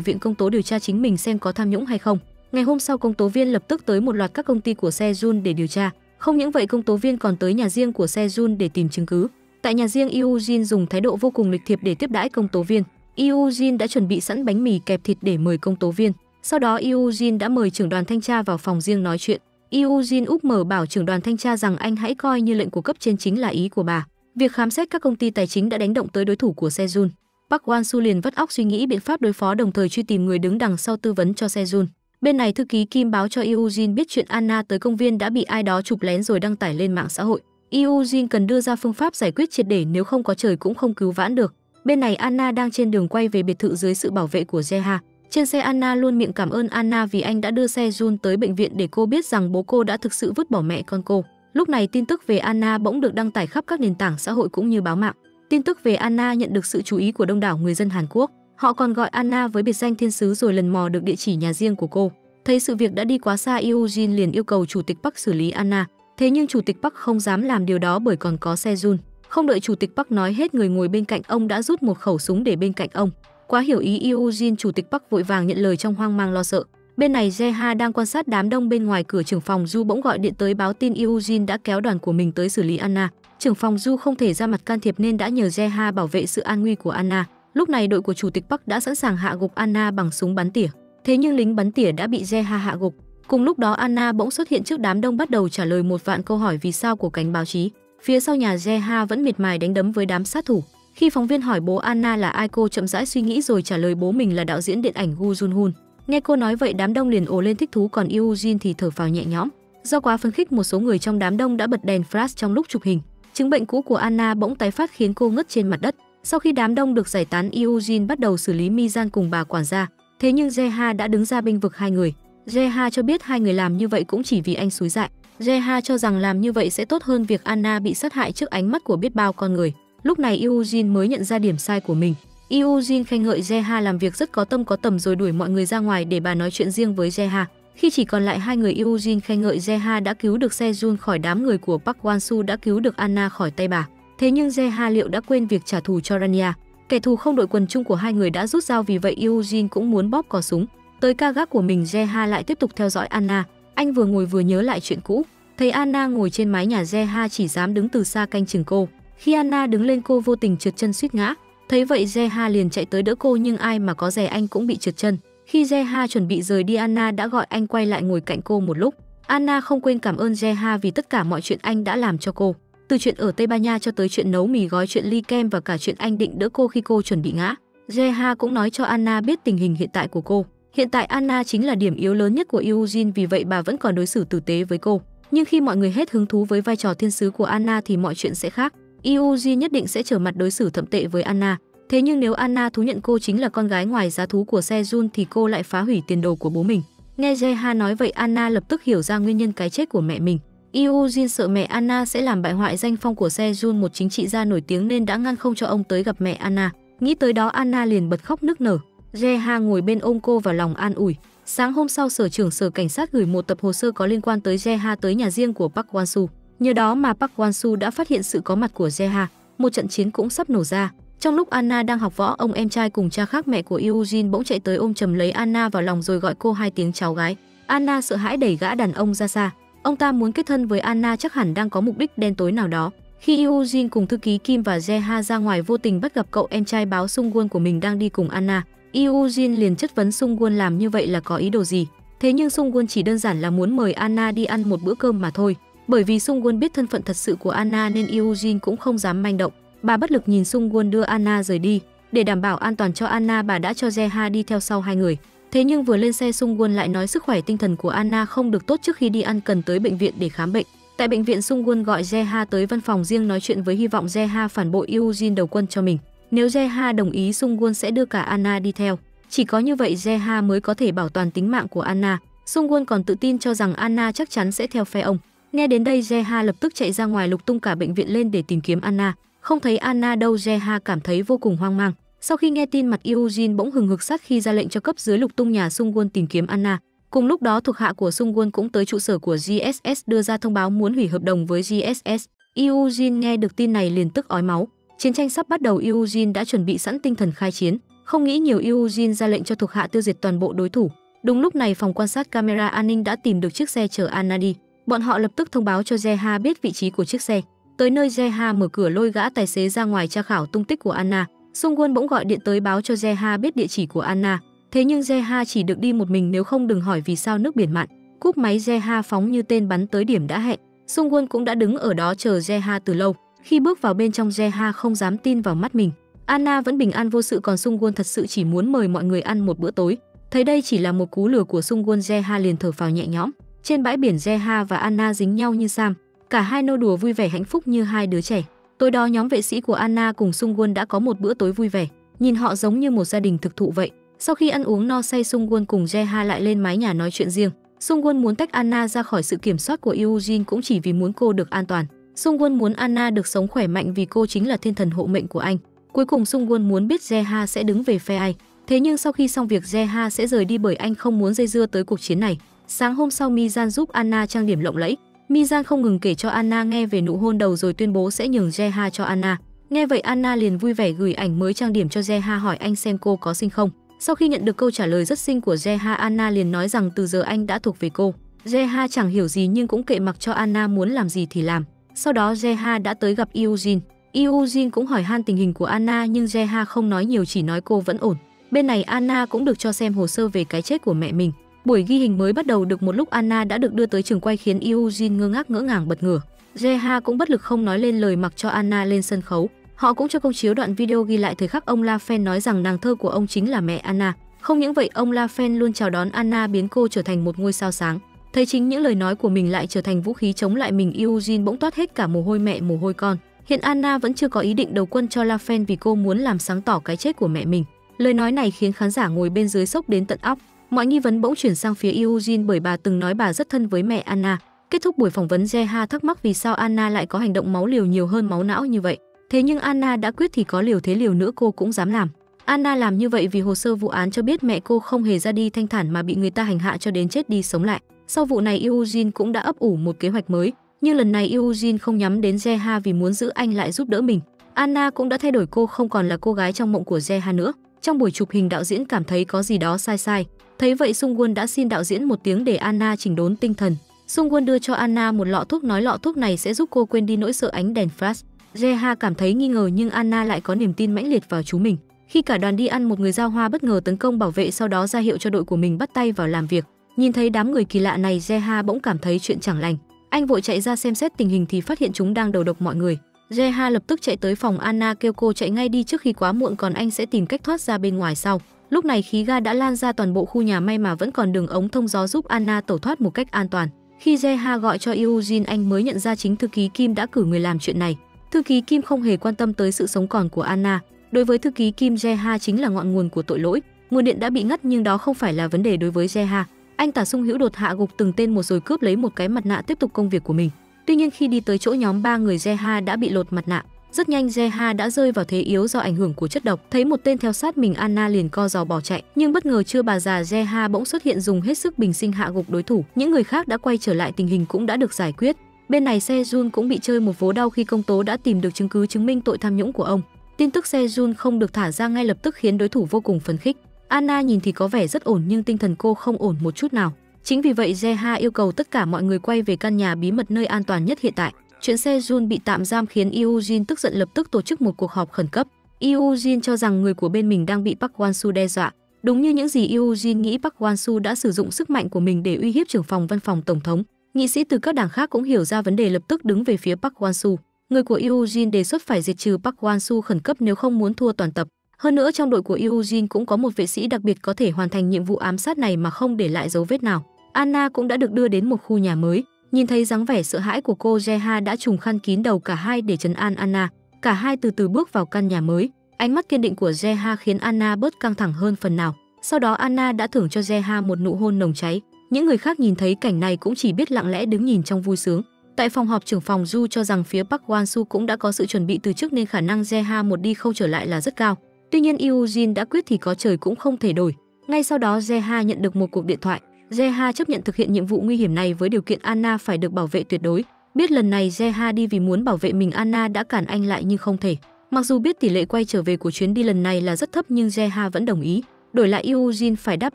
viện công tố điều tra chính mình xem có tham nhũng hay không. Ngày hôm sau, công tố viên lập tức tới một loạt các công ty của Sejun để điều tra. Không những vậy, công tố viên còn tới nhà riêng của Sejun để tìm chứng cứ. Tại nhà riêng Eugene dùng thái độ vô cùng lịch thiệp để tiếp đãi công tố viên. Eugene đã chuẩn bị sẵn bánh mì kẹp thịt để mời công tố viên. Sau đó Eugene đã mời trưởng đoàn thanh tra vào phòng riêng nói chuyện. Eugene úp mở bảo trưởng đoàn thanh tra rằng anh hãy coi như lệnh của cấp trên chính là ý của bà. Việc khám xét các công ty tài chính đã đánh động tới đối thủ của Sejun. Park Wan-su liền vắt óc suy nghĩ biện pháp đối phó đồng thời truy tìm người đứng đằng sau tư vấn cho Sejun. Bên này thư ký Kim báo cho Eugene biết chuyện Anna tới công viên đã bị ai đó chụp lén rồi đăng tải lên mạng xã hội. Eugene cần đưa ra phương pháp giải quyết triệt để nếu không có trời cũng không cứu vãn được. Bên này Anna đang trên đường quay về biệt thự dưới sự bảo vệ của Jeha. Trên xe Anna luôn miệng cảm ơn Anna vì anh đã đưa xe Jun tới bệnh viện để cô biết rằng bố cô đã thực sự vứt bỏ mẹ con cô. Lúc này tin tức về Anna bỗng được đăng tải khắp các nền tảng xã hội cũng như báo mạng. Tin tức về Anna nhận được sự chú ý của đông đảo người dân Hàn Quốc. Họ còn gọi Anna với biệt danh thiên sứ rồi lần mò được địa chỉ nhà riêng của cô. Thấy sự việc đã đi quá xa, Eugene liền yêu cầu chủ tịch Park xử lý Anna. Thế nhưng chủ tịch Park không dám làm điều đó bởi còn có xe Jun. Không đợi chủ tịch Park nói hết người ngồi bên cạnh ông đã rút một khẩu súng để bên cạnh ông. Quá hiểu ý Eugene, chủ tịch Park vội vàng nhận lời trong hoang mang lo sợ. Bên này Jeha đang quan sát đám đông bên ngoài cửa trưởng phòng Du bỗng gọi điện tới báo tin Eugene đã kéo đoàn của mình tới xử lý Anna. Trưởng phòng Du không thể ra mặt can thiệp nên đã nhờ Jeha bảo vệ sự an nguy của Anna. Lúc này đội của chủ tịch Park đã sẵn sàng hạ gục Anna bằng súng bắn tỉa. Thế nhưng lính bắn tỉa đã bị Jeha hạ gục. Cùng lúc đó Anna bỗng xuất hiện trước đám đông bắt đầu trả lời một vạn câu hỏi vì sao của cánh báo chí. Phía sau nhà Jeha vẫn miệt mài đánh đấm với đám sát thủ. Khi phóng viên hỏi bố Anna là ai, cô chậm rãi suy nghĩ rồi trả lời bố mình là đạo diễn điện ảnh Gu Jun Hoon. Nghe cô nói vậy, đám đông liền ồ lên thích thú, còn Eugene thì thở phào nhẹ nhõm. Do quá phấn khích, một số người trong đám đông đã bật đèn flash trong lúc chụp hình. Chứng bệnh cũ của Anna bỗng tái phát khiến cô ngất trên mặt đất. Sau khi đám đông được giải tán, Eugene bắt đầu xử lý Mizan cùng bà quản gia. Thế nhưng Jeha đã đứng ra bênh vực hai người. Jeha cho biết hai người làm như vậy cũng chỉ vì anh xúi dại. Jeha cho rằng làm như vậy sẽ tốt hơn việc Anna bị sát hại trước ánh mắt của biết bao con người. Lúc này Eugene mới nhận ra điểm sai của mình. Eugene khen ngợi Jeha làm việc rất có tâm có tầm rồi đuổi mọi người ra ngoài để bà nói chuyện riêng với Jeha. Khi chỉ còn lại hai người Eugene khen ngợi Jeha đã cứu được Sejun khỏi đám người của Park Wan-su đã cứu được Anna khỏi tay bà. Thế nhưng Zeha liệu đã quên việc trả thù cho Rania? Kẻ thù không đội quần chung của hai người đã rút dao vì vậy Eugene cũng muốn bóp cò súng. Tới ca gác của mình Zeha lại tiếp tục theo dõi Anna. Anh vừa ngồi vừa nhớ lại chuyện cũ. Thấy Anna ngồi trên mái nhà Zeha chỉ dám đứng từ xa canh chừng cô. Khi Anna đứng lên, cô vô tình trượt chân suýt ngã. Thấy vậy Zeha liền chạy tới đỡ cô, nhưng ai mà có rẻ anh cũng bị trượt chân. Khi Zeha chuẩn bị rời đi, Anna đã gọi anh quay lại ngồi cạnh cô một lúc. Anna không quên cảm ơn Zeha vì tất cả mọi chuyện anh đã làm cho cô. Từ chuyện ở Tây Ban Nha cho tới chuyện nấu mì gói, chuyện ly kem và cả chuyện anh định đỡ cô khi cô chuẩn bị ngã. Jeha cũng nói cho Anna biết tình hình hiện tại của cô. Hiện tại Anna chính là điểm yếu lớn nhất của Eugene, vì vậy bà vẫn còn đối xử tử tế với cô. Nhưng khi mọi người hết hứng thú với vai trò thiên sứ của Anna thì mọi chuyện sẽ khác. Eugene nhất định sẽ trở mặt đối xử thậm tệ với Anna. Thế nhưng nếu Anna thú nhận cô chính là con gái ngoài giá thú của Sejun thì cô lại phá hủy tiền đồ của bố mình. Nghe Jeha nói vậy, Anna lập tức hiểu ra nguyên nhân cái chết của mẹ mình. Eugene sợ mẹ Anna sẽ làm bại hoại danh phong của Sejun một chính trị gia nổi tiếng nên đã ngăn không cho ông tới gặp mẹ Anna. Nghĩ tới đó Anna liền bật khóc nức nở. Jeha ngồi bên ôm cô vào lòng an ủi. Sáng hôm sau sở trưởng sở cảnh sát gửi một tập hồ sơ có liên quan tới Jeha tới nhà riêng của Park Wan-su. Nhờ đó mà Park Wan-su đã phát hiện sự có mặt của Jeha. Một trận chiến cũng sắp nổ ra. Trong lúc Anna đang học võ, ông em trai cùng cha khác mẹ của Eugene bỗng chạy tới ôm chầm lấy Anna vào lòng rồi gọi cô hai tiếng cháu gái. Anna sợ hãi đẩy gã đàn ông ra xa. Ông ta muốn kết thân với Anna chắc hẳn đang có mục đích đen tối nào đó. Khi Eugene cùng thư ký Kim và Jeha ra ngoài vô tình bắt gặp cậu em trai báo Sung Won của mình đang đi cùng Anna. Eugene liền chất vấn Sung Won làm như vậy là có ý đồ gì. Thế nhưng Sung Won chỉ đơn giản là muốn mời Anna đi ăn một bữa cơm mà thôi. Bởi vì Sung Won biết thân phận thật sự của Anna nên Eugene cũng không dám manh động. Bà bất lực nhìn Sung Won đưa Anna rời đi. Để đảm bảo an toàn cho Anna, bà đã cho Jeha đi theo sau hai người. Thế nhưng vừa lên xe Sung Won lại nói sức khỏe tinh thần của Anna không được tốt trước khi đi ăn cần tới bệnh viện để khám bệnh. Tại bệnh viện, Sung Won gọi Jeha tới văn phòng riêng nói chuyện với hy vọng Jeha phản bội Eugene đầu quân cho mình. Nếu Jeha đồng ý, Sung Won sẽ đưa cả Anna đi theo. Chỉ có như vậy Jeha mới có thể bảo toàn tính mạng của Anna. Sung Won còn tự tin cho rằng Anna chắc chắn sẽ theo phe ông. Nghe đến đây Jeha lập tức chạy ra ngoài lục tung cả bệnh viện lên để tìm kiếm Anna. Không thấy Anna đâu Jeha cảm thấy vô cùng hoang mang. Sau khi nghe tin mặt Eugene bỗng hừng hực sát khi ra lệnh cho cấp dưới lục tung nhà Sung Won tìm kiếm Anna. Cùng lúc đó thuộc hạ của Sung Won cũng tới trụ sở của GSS đưa ra thông báo muốn hủy hợp đồng với GSS. Eugene nghe được tin này liền tức ói máu. Chiến tranh sắp bắt đầu, Eugene đã chuẩn bị sẵn tinh thần khai chiến. Không nghĩ nhiều, Eugene ra lệnh cho thuộc hạ tiêu diệt toàn bộ đối thủ. Đúng lúc này, phòng quan sát camera an ninh đã tìm được chiếc xe chở Anna đi. Bọn họ lập tức thông báo cho Jeha biết vị trí của chiếc xe. Tới nơi Jeha mở cửa lôi gã tài xế ra ngoài tra khảo tung tích của Anna. Sung Won bỗng gọi điện tới báo cho Jeha biết địa chỉ của Anna. Thế nhưng Jeha chỉ được đi một mình nếu không đừng hỏi vì sao nước biển mặn. Cúp máy Jeha phóng như tên bắn tới điểm đã hẹn. Sung Won cũng đã đứng ở đó chờ Jeha từ lâu. Khi bước vào bên trong Jeha không dám tin vào mắt mình. Anna vẫn bình an vô sự còn Sung Won thật sự chỉ muốn mời mọi người ăn một bữa tối. Thấy đây chỉ là một cú lừa của Sung Won Jeha liền thở phào nhẹ nhõm. Trên bãi biển Jeha và Anna dính nhau như sam, cả hai nô đùa vui vẻ hạnh phúc như hai đứa trẻ. Tối đó nhóm vệ sĩ của Anna cùng Sung Won đã có một bữa tối vui vẻ, nhìn họ giống như một gia đình thực thụ vậy. Sau khi ăn uống no say Sung Won cùng Jeha lại lên mái nhà nói chuyện riêng. Sung Won muốn tách Anna ra khỏi sự kiểm soát của Eugene cũng chỉ vì muốn cô được an toàn. Sung Won muốn Anna được sống khỏe mạnh vì cô chính là thiên thần hộ mệnh của anh. Cuối cùng Sung Won muốn biết Jeha sẽ đứng về phe ai. Thế nhưng sau khi xong việc Jeha sẽ rời đi bởi anh không muốn dây dưa tới cuộc chiến này. Sáng hôm sau Mizan giúp Anna trang điểm lộng lẫy. Mizan không ngừng kể cho Anna nghe về nụ hôn đầu rồi tuyên bố sẽ nhường Jeha cho Anna. Nghe vậy Anna liền vui vẻ gửi ảnh mới trang điểm cho Jeha hỏi anh xem cô có xinh không. Sau khi nhận được câu trả lời rất xinh của Jeha, Anna liền nói rằng từ giờ anh đã thuộc về cô. Jeha chẳng hiểu gì nhưng cũng kệ mặc cho Anna muốn làm gì thì làm. Sau đó Jeha đã tới gặp Eugene. Eugene cũng hỏi han tình hình của Anna nhưng Jeha không nói nhiều chỉ nói cô vẫn ổn. Bên này Anna cũng được cho xem hồ sơ về cái chết của mẹ mình. Buổi ghi hình mới bắt đầu được một lúc Anna đã được đưa tới trường quay khiến Eugene ngơ ngác ngỡ ngàng bật ngửa. Jeha cũng bất lực không nói lên lời mặc cho Anna lên sân khấu. Họ cũng cho công chiếu đoạn video ghi lại thời khắc ông La nói rằng nàng thơ của ông chính là mẹ Anna. Không những vậy, ông La luôn chào đón Anna biến cô trở thành một ngôi sao sáng. Thấy chính những lời nói của mình lại trở thành vũ khí chống lại mình, Eugene bỗng toát hết cả mồ hôi mẹ mồ hôi con. Hiện Anna vẫn chưa có ý định đầu quân cho La vì cô muốn làm sáng tỏ cái chết của mẹ mình. Lời nói này khiến khán giả ngồi bên dưới sốc đến tận óc. Mọi nghi vấn bỗng chuyển sang phía Eugene bởi bà từng nói bà rất thân với mẹ Anna. Kết thúc buổi phỏng vấn Jeha thắc mắc vì sao Anna lại có hành động máu liều nhiều hơn máu não như vậy. Thế nhưng Anna đã quyết thì có liều thế liều nữa cô cũng dám làm. Anna làm như vậy vì hồ sơ vụ án cho biết mẹ cô không hề ra đi thanh thản mà bị người ta hành hạ cho đến chết đi sống lại. Sau vụ này Eugene cũng đã ấp ủ một kế hoạch mới, nhưng lần này Eugene không nhắm đến Jeha vì muốn giữ anh lại giúp đỡ mình. Anna cũng đã thay đổi cô không còn là cô gái trong mộng của Jeha nữa. Trong buổi chụp hình đạo diễn cảm thấy có gì đó sai sai, Thấy vậy Sung Won đã xin đạo diễn một tiếng để Anna chỉnh đốn tinh thần. Sung Won đưa cho Anna một lọ thuốc nói lọ thuốc này sẽ giúp cô quên đi nỗi sợ ánh đèn flash. Jeha cảm thấy nghi ngờ nhưng Anna lại có niềm tin mãnh liệt vào chú mình. Khi cả đoàn đi ăn một người giao hoa bất ngờ tấn công bảo vệ sau đó ra hiệu cho đội của mình bắt tay vào làm việc. Nhìn thấy đám người kỳ lạ này Jeha bỗng cảm thấy chuyện chẳng lành. Anh vội chạy ra xem xét tình hình thì phát hiện chúng đang đầu độc mọi người. Jeha lập tức chạy tới phòng Anna kêu cô chạy ngay đi trước khi quá muộn còn anh sẽ tìm cách thoát ra bên ngoài sau. Lúc này khí ga đã lan ra toàn bộ khu nhà may mà vẫn còn đường ống thông gió giúp Anna tẩu thoát một cách an toàn. Khi Jeha gọi cho Eugene, anh mới nhận ra chính thư ký Kim đã cử người làm chuyện này. Thư ký Kim không hề quan tâm tới sự sống còn của Anna. Đối với thư ký Kim Jeha chính là ngọn nguồn của tội lỗi. Nguồn điện đã bị ngắt nhưng đó không phải là vấn đề đối với Jeha. Anh tả sung hữu đột hạ gục từng tên một rồi cướp lấy một cái mặt nạ tiếp tục công việc của mình. Tuy nhiên khi đi tới chỗ nhóm ba người Jeha đã bị lột mặt nạ. Rất nhanh Jeha đã rơi vào thế yếu do ảnh hưởng của chất độc. Thấy một tên theo sát mình Anna liền co giò bỏ chạy, nhưng bất ngờ chưa bà già Jeha bỗng xuất hiện dùng hết sức bình sinh hạ gục đối thủ. Những người khác đã quay trở lại tình hình cũng đã được giải quyết. Bên này Sejun cũng bị chơi một vố đau khi công tố đã tìm được chứng cứ chứng minh tội tham nhũng của ông. Tin tức Sejun không được thả ra ngay lập tức khiến đối thủ vô cùng phấn khích. Anna nhìn thì có vẻ rất ổn nhưng tinh thần cô không ổn một chút nào. Chính vì vậy Jeha yêu cầu tất cả mọi người quay về căn nhà bí mật nơi an toàn nhất hiện tại. Chuyện xe Jun bị tạm giam khiến Eugene tức giận lập tức tổ chức một cuộc họp khẩn cấp. Eugene cho rằng người của bên mình đang bị Park Wan-su đe dọa. Đúng như những gì Eugene nghĩ, Park Wan-su đã sử dụng sức mạnh của mình để uy hiếp trưởng phòng văn phòng tổng thống. Nghị sĩ từ các đảng khác cũng hiểu ra vấn đề lập tức đứng về phía Park Wan-su. Người của Eugene đề xuất phải diệt trừ Park Wan-su khẩn cấp nếu không muốn thua toàn tập. Hơn nữa, trong đội của Eugene cũng có một vệ sĩ đặc biệt có thể hoàn thành nhiệm vụ ám sát này mà không để lại dấu vết nào. Anna cũng đã được đưa đến một khu nhà mới. Nhìn thấy dáng vẻ sợ hãi của cô, Jeha đã trùng khăn kín đầu cả hai để trấn an Anna. Cả hai từ từ bước vào căn nhà mới. Ánh mắt kiên định của Jeha khiến Anna bớt căng thẳng hơn phần nào. Sau đó Anna đã thưởng cho Jeha một nụ hôn nồng cháy. Những người khác nhìn thấy cảnh này cũng chỉ biết lặng lẽ đứng nhìn trong vui sướng. Tại phòng họp trưởng phòng Du cho rằng phía Park Wan-su cũng đã có sự chuẩn bị từ trước nên khả năng Jeha một đi không trở lại là rất cao. Tuy nhiên Eugene đã quyết thì có trời cũng không thể đổi. Ngay sau đó, Jeha nhận được một cuộc điện thoại. Zeha chấp nhận thực hiện nhiệm vụ nguy hiểm này với điều kiện Anna phải được bảo vệ tuyệt đối. Biết lần này Zeha đi vì muốn bảo vệ mình Anna đã cản anh lại nhưng không thể. Mặc dù biết tỷ lệ quay trở về của chuyến đi lần này là rất thấp nhưng Zeha vẫn đồng ý. Đổi lại Eugene phải đáp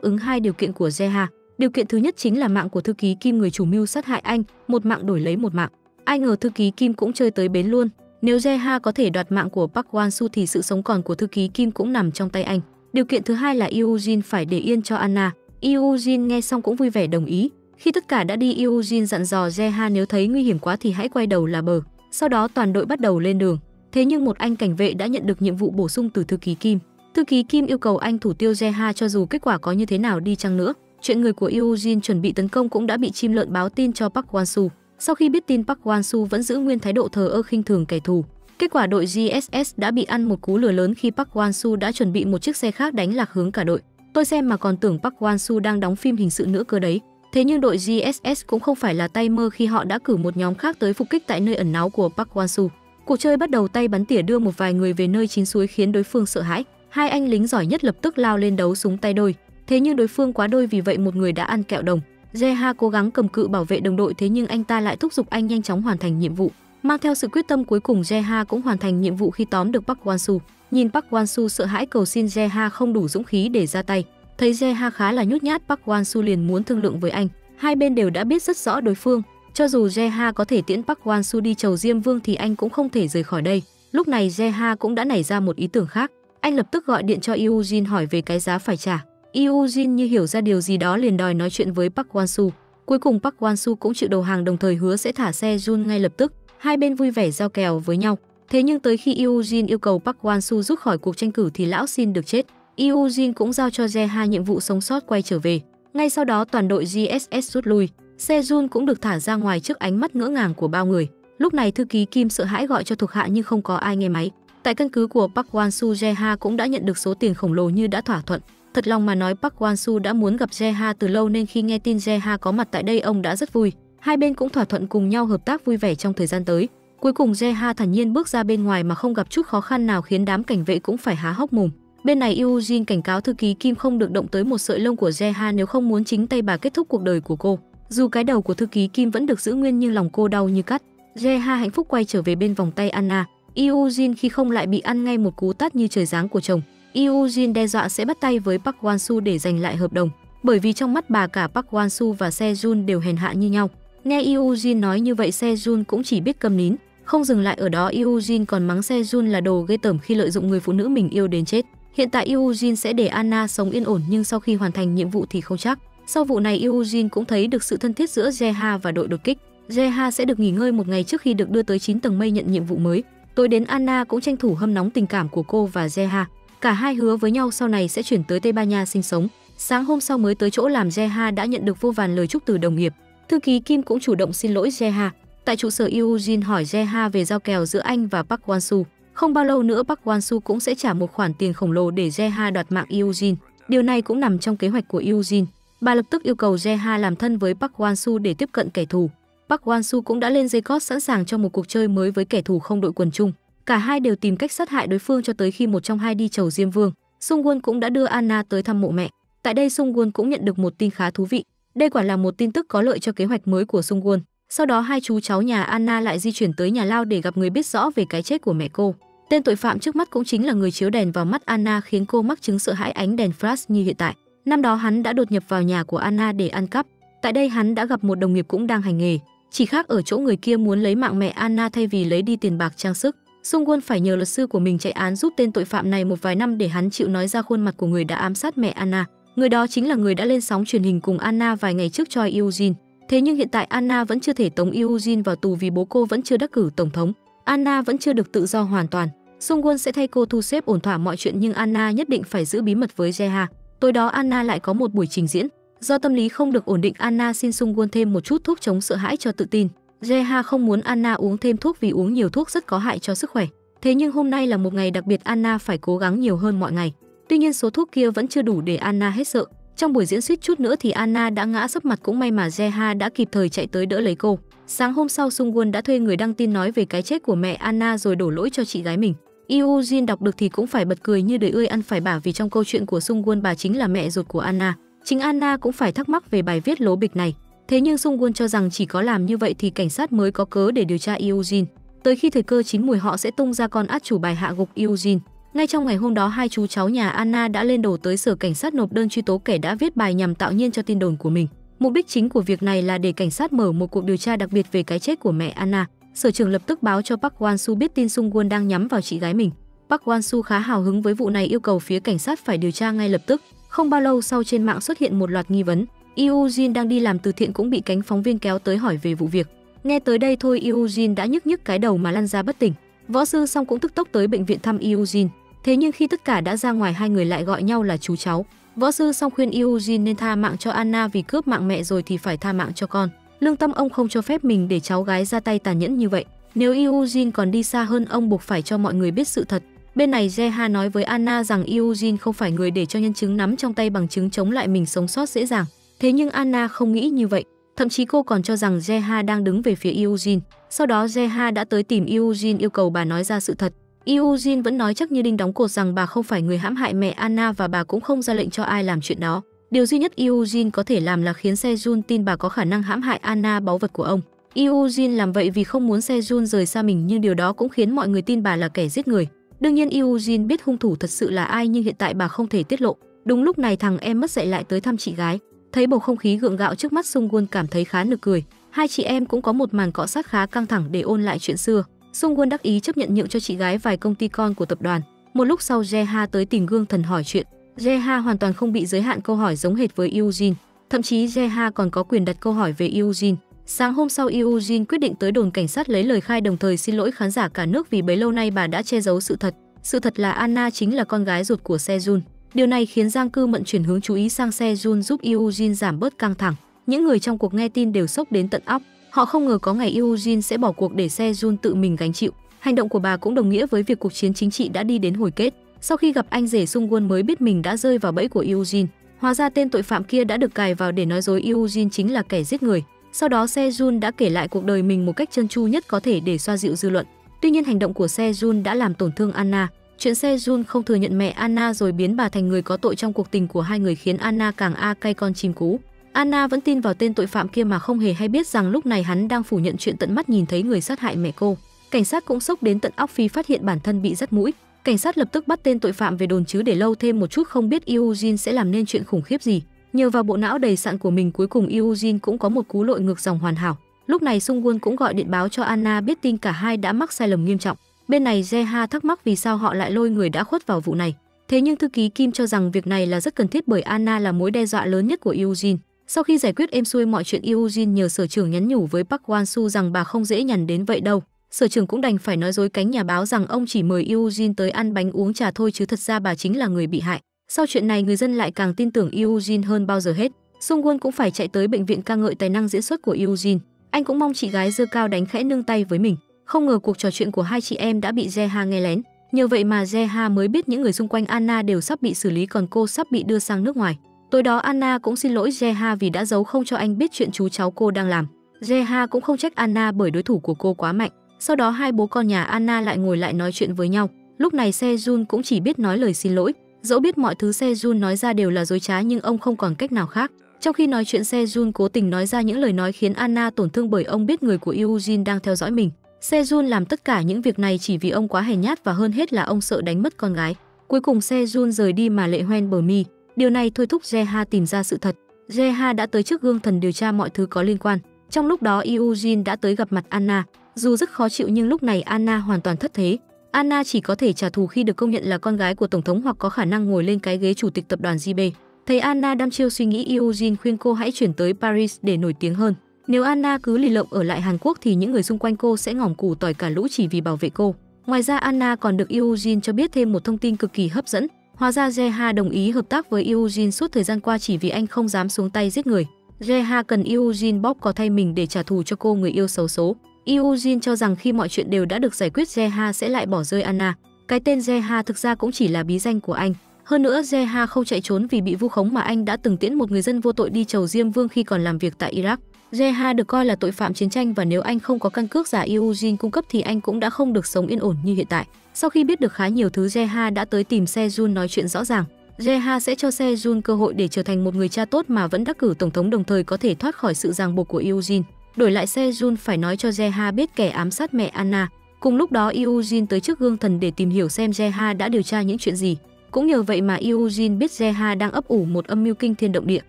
ứng hai điều kiện của Zeha. Điều kiện thứ nhất chính là mạng của thư ký Kim người chủ mưu sát hại anh, một mạng đổi lấy một mạng. Ai ngờ thư ký Kim cũng chơi tới bến luôn. Nếu Zeha có thể đoạt mạng của Park Wan-su thì sự sống còn của thư ký Kim cũng nằm trong tay anh. Điều kiện thứ hai là Eugene phải để yên cho Anna. Eugene nghe xong cũng vui vẻ đồng ý. Khi tất cả đã đi, Eugene dặn dò Jeha nếu thấy nguy hiểm quá thì hãy quay đầu là bờ. Sau đó toàn đội bắt đầu lên đường. Thế nhưng một anh cảnh vệ đã nhận được nhiệm vụ bổ sung từ thư ký Kim. Thư ký Kim yêu cầu anh thủ tiêu Jeha cho dù kết quả có như thế nào đi chăng nữa. Chuyện người của Eugene chuẩn bị tấn công cũng đã bị chim lợn báo tin cho Park Wan-su. Sau khi biết tin Park Wan-su vẫn giữ nguyên thái độ thờ ơ khinh thường kẻ thù, kết quả đội GSS đã bị ăn một cú lừa lớn khi Park Wan-su đã chuẩn bị một chiếc xe khác đánh lạc hướng cả đội. Tôi xem mà còn tưởng Park Wan-su đang đóng phim hình sự nữa cơ đấy. Thế nhưng đội GSS cũng không phải là tay mơ khi họ đã cử một nhóm khác tới phục kích tại nơi ẩn náu của Park Wan-su. Cuộc chơi bắt đầu tay bắn tỉa đưa một vài người về nơi chín suối khiến đối phương sợ hãi. Hai anh lính giỏi nhất lập tức lao lên đấu súng tay đôi. Thế nhưng đối phương quá đôi vì vậy một người đã ăn kẹo đồng. Jeha cố gắng cầm cự bảo vệ đồng đội thế nhưng anh ta lại thúc giục anh nhanh chóng hoàn thành nhiệm vụ. Mang theo sự quyết tâm cuối cùng, Jeha cũng hoàn thành nhiệm vụ khi tóm được Park Wan-su. Nhìn Park Wan-su sợ hãi cầu xin Jeha không đủ dũng khí để ra tay. Thấy Jeha khá là nhút nhát, Park Wan-su liền muốn thương lượng với anh. Hai bên đều đã biết rất rõ đối phương. Cho dù Jeha có thể tiễn Park Wan-su đi chầu Diêm Vương thì anh cũng không thể rời khỏi đây. Lúc này Jeha cũng đã nảy ra một ý tưởng khác. Anh lập tức gọi điện cho Eugene hỏi về cái giá phải trả. Eugene như hiểu ra điều gì đó liền đòi nói chuyện với Park Wan-su. Cuối cùng Park Wan-su cũng chịu đầu hàng đồng thời hứa sẽ thả xe Jun ngay lập tức. Hai bên vui vẻ giao kèo với nhau. Thế nhưng tới khi Eugene yêu cầu Park Wan-su rút khỏi cuộc tranh cử thì lão xin được chết. Eugene cũng giao cho Jeha nhiệm vụ sống sót quay trở về. Ngay sau đó, toàn đội GSS rút lui. Sejun cũng được thả ra ngoài trước ánh mắt ngỡ ngàng của bao người. Lúc này, thư ký Kim sợ hãi gọi cho thuộc hạ nhưng không có ai nghe máy. Tại căn cứ của Park Wan-su Jeha cũng đã nhận được số tiền khổng lồ như đã thỏa thuận. Thật lòng mà nói, Park Wan-su đã muốn gặp Jeha từ lâu nên khi nghe tin Jeha có mặt tại đây, ông đã rất vui. Hai bên cũng thỏa thuận cùng nhau hợp tác vui vẻ trong thời gian tới. Cuối cùng Jeha thản nhiên bước ra bên ngoài mà không gặp chút khó khăn nào khiến đám cảnh vệ cũng phải há hốc mồm. Bên này Eugene cảnh cáo thư ký Kim không được động tới một sợi lông của Jeha nếu không muốn chính tay bà kết thúc cuộc đời của cô. Dù cái đầu của thư ký Kim vẫn được giữ nguyên nhưng lòng cô đau như cắt. Jeha hạnh phúc quay trở về bên vòng tay Anna. Eugene khi không lại bị ăn ngay một cú tát như trời giáng của chồng. Eugene đe dọa sẽ bắt tay với Park Wan-su để giành lại hợp đồng, bởi vì trong mắt bà cả Park Wan-su và Sejun đều hèn hạ như nhau. Nghe Eugene nói như vậy Sejun cũng chỉ biết cầm nín, không dừng lại ở đó, Eugene còn mắng Sejun là đồ ghê tởm khi lợi dụng người phụ nữ mình yêu đến chết. Hiện tại Eugene sẽ để Anna sống yên ổn, nhưng sau khi hoàn thành nhiệm vụ thì không chắc. Sau vụ này, Eugene cũng thấy được sự thân thiết giữa Jeha và đội đột kích. Jeha sẽ được nghỉ ngơi một ngày trước khi được đưa tới 9 tầng mây nhận nhiệm vụ mới. Tối đến, Anna cũng tranh thủ hâm nóng tình cảm của cô và Jeha. Cả hai hứa với nhau sau này sẽ chuyển tới Tây Ban Nha sinh sống. Sáng hôm sau mới tới chỗ làm, Jeha đã nhận được vô vàn lời chúc từ đồng nghiệp. Thư ký Kim cũng chủ động xin lỗi Jeha. Tại trụ sở Eugene hỏi Jeha về giao kèo giữa anh và Park Wan-su. Không bao lâu nữa, Park Wan-su cũng sẽ trả một khoản tiền khổng lồ để Jeha đoạt mạng Eugene. Điều này cũng nằm trong kế hoạch của Eugene. Bà lập tức yêu cầu Jeha làm thân với Park Wan-su để tiếp cận kẻ thù. Park Wan-su cũng đã lên dây cót sẵn sàng cho một cuộc chơi mới với kẻ thù không đội quần chung. Cả hai đều tìm cách sát hại đối phương cho tới khi một trong hai đi chầu Diêm Vương. Sung Won cũng đã đưa Anna tới thăm mộ mẹ. Tại đây, Sung Won cũng nhận được một tin khá thú vị. Đây quả là một tin tức có lợi cho kế hoạch mới của Sung Won. Sau đó hai chú cháu nhà Anna lại di chuyển tới nhà Lao để gặp người biết rõ về cái chết của mẹ cô. Tên tội phạm trước mắt cũng chính là người chiếu đèn vào mắt Anna khiến cô mắc chứng sợ hãi ánh đèn flash như hiện tại. Năm đó hắn đã đột nhập vào nhà của Anna để ăn cắp. Tại đây hắn đã gặp một đồng nghiệp cũng đang hành nghề, chỉ khác ở chỗ người kia muốn lấy mạng mẹ Anna thay vì lấy đi tiền bạc trang sức. Sung Won phải nhờ luật sư của mình chạy án giúp tên tội phạm này một vài năm để hắn chịu nói ra khuôn mặt của người đã ám sát mẹ Anna. Người đó chính là người đã lên sóng truyền hình cùng Anna vài ngày trước cho Eugene. Thế nhưng hiện tại Anna vẫn chưa thể tống Eugene vào tù vì bố cô vẫn chưa đắc cử tổng thống. Anna vẫn chưa được tự do hoàn toàn. Sung Won sẽ thay cô thu xếp ổn thỏa mọi chuyện nhưng Anna nhất định phải giữ bí mật với Jeha. Tối đó Anna lại có một buổi trình diễn. Do tâm lý không được ổn định, Anna xin Sung Won thêm một chút thuốc chống sợ hãi cho tự tin. Jeha không muốn Anna uống thêm thuốc vì uống nhiều thuốc rất có hại cho sức khỏe. Thế nhưng hôm nay là một ngày đặc biệt Anna phải cố gắng nhiều hơn mọi ngày. Tuy nhiên số thuốc kia vẫn chưa đủ để Anna hết sợ. Trong buổi diễn suýt chút nữa thì Anna đã ngã sấp mặt cũng may mà Jeha đã kịp thời chạy tới đỡ lấy cô. Sáng hôm sau, Sung Won đã thuê người đăng tin nói về cái chết của mẹ Anna rồi đổ lỗi cho chị gái mình. Yoo Jin đọc được thì cũng phải bật cười như đời ươi ăn phải bả vì trong câu chuyện của Sung Won bà chính là mẹ ruột của Anna. Chính Anna cũng phải thắc mắc về bài viết lố bịch này. Thế nhưng Sung Won cho rằng chỉ có làm như vậy thì cảnh sát mới có cớ để điều tra Yoo Jin. Tới khi thời cơ chín mùi họ sẽ tung ra con át chủ bài hạ gục Yoo Jin. Ngay trong ngày hôm đó, hai chú cháu nhà Anna đã lên đầu tới sở cảnh sát nộp đơn truy tố kẻ đã viết bài nhằm tạo nhiên cho tin đồn của mình. Mục đích chính của việc này là để cảnh sát mở một cuộc điều tra đặc biệt về cái chết của mẹ Anna. Sở trưởng lập tức báo cho Park Wan-su biết tin Sung Won đang nhắm vào chị gái mình. Park Wan-su khá hào hứng với vụ này, yêu cầu phía cảnh sát phải điều tra ngay lập tức. Không bao lâu sau, trên mạng xuất hiện một loạt nghi vấn. Yoo Jin đang đi làm từ thiện cũng bị cánh phóng viên kéo tới hỏi về vụ việc. Nghe tới đây thôi, Yoo Jin đã nhức nhức cái đầu mà lăn ra bất tỉnh. Võ sư xong cũng tức tốc tới bệnh viện thăm Yoo Jin. Thế nhưng khi tất cả đã ra ngoài, hai người lại gọi nhau là chú cháu. Võ sư xong khuyên Eugene nên tha mạng cho Anna vì cướp mạng mẹ rồi thì phải tha mạng cho con. Lương tâm ông không cho phép mình để cháu gái ra tay tàn nhẫn như vậy. Nếu Eugene còn đi xa hơn, ông buộc phải cho mọi người biết sự thật. Bên này Jeha nói với Anna rằng Eugene không phải người để cho nhân chứng nắm trong tay bằng chứng chống lại mình sống sót dễ dàng. Thế nhưng Anna không nghĩ như vậy. Thậm chí cô còn cho rằng Jeha đang đứng về phía Eugene. Sau đó Jeha đã tới tìm Eugene yêu cầu bà nói ra sự thật. Eugene vẫn nói chắc như đinh đóng cột rằng bà không phải người hãm hại mẹ Anna và bà cũng không ra lệnh cho ai làm chuyện đó. Điều duy nhất Eugene có thể làm là khiến Sejun tin bà có khả năng hãm hại Anna báu vật của ông. Eugene làm vậy vì không muốn Sejun rời xa mình, nhưng điều đó cũng khiến mọi người tin bà là kẻ giết người. Đương nhiên Eugene biết hung thủ thật sự là ai, nhưng hiện tại bà không thể tiết lộ. Đúng lúc này thằng em mất dạy lại tới thăm chị gái. Thấy bầu không khí gượng gạo trước mắt, Sung Won cảm thấy khá nực cười. Hai chị em cũng có một màn cọ sát khá căng thẳng để ôn lại chuyện xưa. Sung Won đắc ý chấp nhận nhượng cho chị gái vài công ty con của tập đoàn. Một lúc sau Je Ha tới tìm gương thần hỏi chuyện. Je Ha hoàn toàn không bị giới hạn câu hỏi giống hệt với Eugene. Thậm chí Je Ha còn có quyền đặt câu hỏi về Eugene. Sáng hôm sau Eugene quyết định tới đồn cảnh sát lấy lời khai đồng thời xin lỗi khán giả cả nước vì bấy lâu nay bà đã che giấu sự thật. Sự thật là Anna chính là con gái ruột của Sejun. Điều này khiến Giang Cư Mận chuyển hướng chú ý sang Sejun giúp Eugene giảm bớt căng thẳng. Những người trong cuộc nghe tin đều sốc đến tận óc. Họ không ngờ có ngày Eugene sẽ bỏ cuộc để xe Jun tự mình gánh chịu. Hành động của bà cũng đồng nghĩa với việc cuộc chiến chính trị đã đi đến hồi kết. Sau khi gặp anh rể Sung Won mới biết mình đã rơi vào bẫy của Eugene. Hóa ra tên tội phạm kia đã được cài vào để nói dối Eugene chính là kẻ giết người. Sau đó Se Jun đã kể lại cuộc đời mình một cách chân chu nhất có thể để xoa dịu dư luận. Tuy nhiên hành động của Se Jun đã làm tổn thương Anna. Chuyện Se Jun không thừa nhận mẹ Anna rồi biến bà thành người có tội trong cuộc tình của hai người khiến Anna càng a cay con chim cú. Anna vẫn tin vào tên tội phạm kia mà không hề hay biết rằng lúc này hắn đang phủ nhận chuyện tận mắt nhìn thấy người sát hại mẹ cô. Cảnh sát cũng sốc đến tận óc phi phát hiện bản thân bị dắt mũi. Cảnh sát lập tức bắt tên tội phạm về đồn chứ để lâu thêm một chút không biết Eugene sẽ làm nên chuyện khủng khiếp gì. Nhờ vào bộ não đầy sạn của mình cuối cùng Eugene cũng có một cú lội ngược dòng hoàn hảo. Lúc này Sung Won cũng gọi điện báo cho Anna biết tin cả hai đã mắc sai lầm nghiêm trọng. Bên này Jeha thắc mắc vì sao họ lại lôi người đã khuất vào vụ này. Thế nhưng thư ký Kim cho rằng việc này là rất cần thiết bởi Anna là mối đe dọa lớn nhất của Eugene. Sau khi giải quyết êm xuôi mọi chuyện, Eugene nhờ sở trưởng nhắn nhủ với Park Wan-su rằng bà không dễ nhằn đến vậy đâu. Sở trưởng cũng đành phải nói dối cánh nhà báo rằng ông chỉ mời Eugene tới ăn bánh uống trà thôi chứ thật ra bà chính là người bị hại. Sau chuyện này, người dân lại càng tin tưởng Eugene hơn bao giờ hết. Sung Won cũng phải chạy tới bệnh viện ca ngợi tài năng diễn xuất của Eugene. Anh cũng mong chị gái dơ cao đánh khẽ nương tay với mình. Không ngờ cuộc trò chuyện của hai chị em đã bị Jeha nghe lén. Nhờ vậy mà Jeha mới biết những người xung quanh Anna đều sắp bị xử lý còn cô sắp bị đưa sang nước ngoài. Tối đó Anna cũng xin lỗi Jeha vì đã giấu không cho anh biết chuyện chú cháu cô đang làm. Jeha cũng không trách Anna bởi đối thủ của cô quá mạnh. Sau đó hai bố con nhà Anna lại ngồi lại nói chuyện với nhau. Lúc này Sejun cũng chỉ biết nói lời xin lỗi. Dẫu biết mọi thứ Sejun nói ra đều là dối trá nhưng ông không còn cách nào khác. Trong khi nói chuyện Sejun cố tình nói ra những lời nói khiến Anna tổn thương bởi ông biết người của Eugene đang theo dõi mình. Sejun làm tất cả những việc này chỉ vì ông quá hèn nhát và hơn hết là ông sợ đánh mất con gái. Cuối cùng Sejun rời đi mà lệ hoen bờ mi. Điều này thôi thúc Jeha tìm ra sự thật. Jeha đã tới trước gương thần điều tra mọi thứ có liên quan. Trong lúc đó, Eugene đã tới gặp mặt Anna. Dù rất khó chịu nhưng lúc này Anna hoàn toàn thất thế. Anna chỉ có thể trả thù khi được công nhận là con gái của tổng thống hoặc có khả năng ngồi lên cái ghế chủ tịch tập đoàn JB. Thấy Anna đăm chiêu suy nghĩ Eugene khuyên cô hãy chuyển tới Paris để nổi tiếng hơn. Nếu Anna cứ lì lợm ở lại Hàn Quốc thì những người xung quanh cô sẽ ngỏm củ tỏi cả lũ chỉ vì bảo vệ cô. Ngoài ra, Anna còn được Eugene cho biết thêm một thông tin cực kỳ hấp dẫn. Hóa ra Jeha đồng ý hợp tác với Eugene suốt thời gian qua chỉ vì anh không dám xuống tay giết người. Jeha cần Eugene bóp có thay mình để trả thù cho cô người yêu xấu số. Eugene cho rằng khi mọi chuyện đều đã được giải quyết Jeha sẽ lại bỏ rơi Anna. Cái tên Jeha thực ra cũng chỉ là bí danh của anh. Hơn nữa Jeha không chạy trốn vì bị vu khống mà anh đã từng tiễn một người dân vô tội đi chầu Diêm Vương khi còn làm việc tại Iraq. Jeha được coi là tội phạm chiến tranh và nếu anh không có căn cước giả Eugene cung cấp thì anh cũng đã không được sống yên ổn như hiện tại. Sau khi biết được khá nhiều thứ Jeha đã tới tìm Sejun nói chuyện rõ ràng. Jeha sẽ cho Sejun cơ hội để trở thành một người cha tốt mà vẫn đắc cử tổng thống đồng thời có thể thoát khỏi sự ràng buộc của Eugene. Đổi lại Sejun phải nói cho Jeha biết kẻ ám sát mẹ Anna. Cùng lúc đó Eugene tới trước gương thần để tìm hiểu xem Jeha đã điều tra những chuyện gì. Cũng nhờ vậy mà Eugene biết Jeha đang ấp ủ một âm mưu kinh thiên động địa.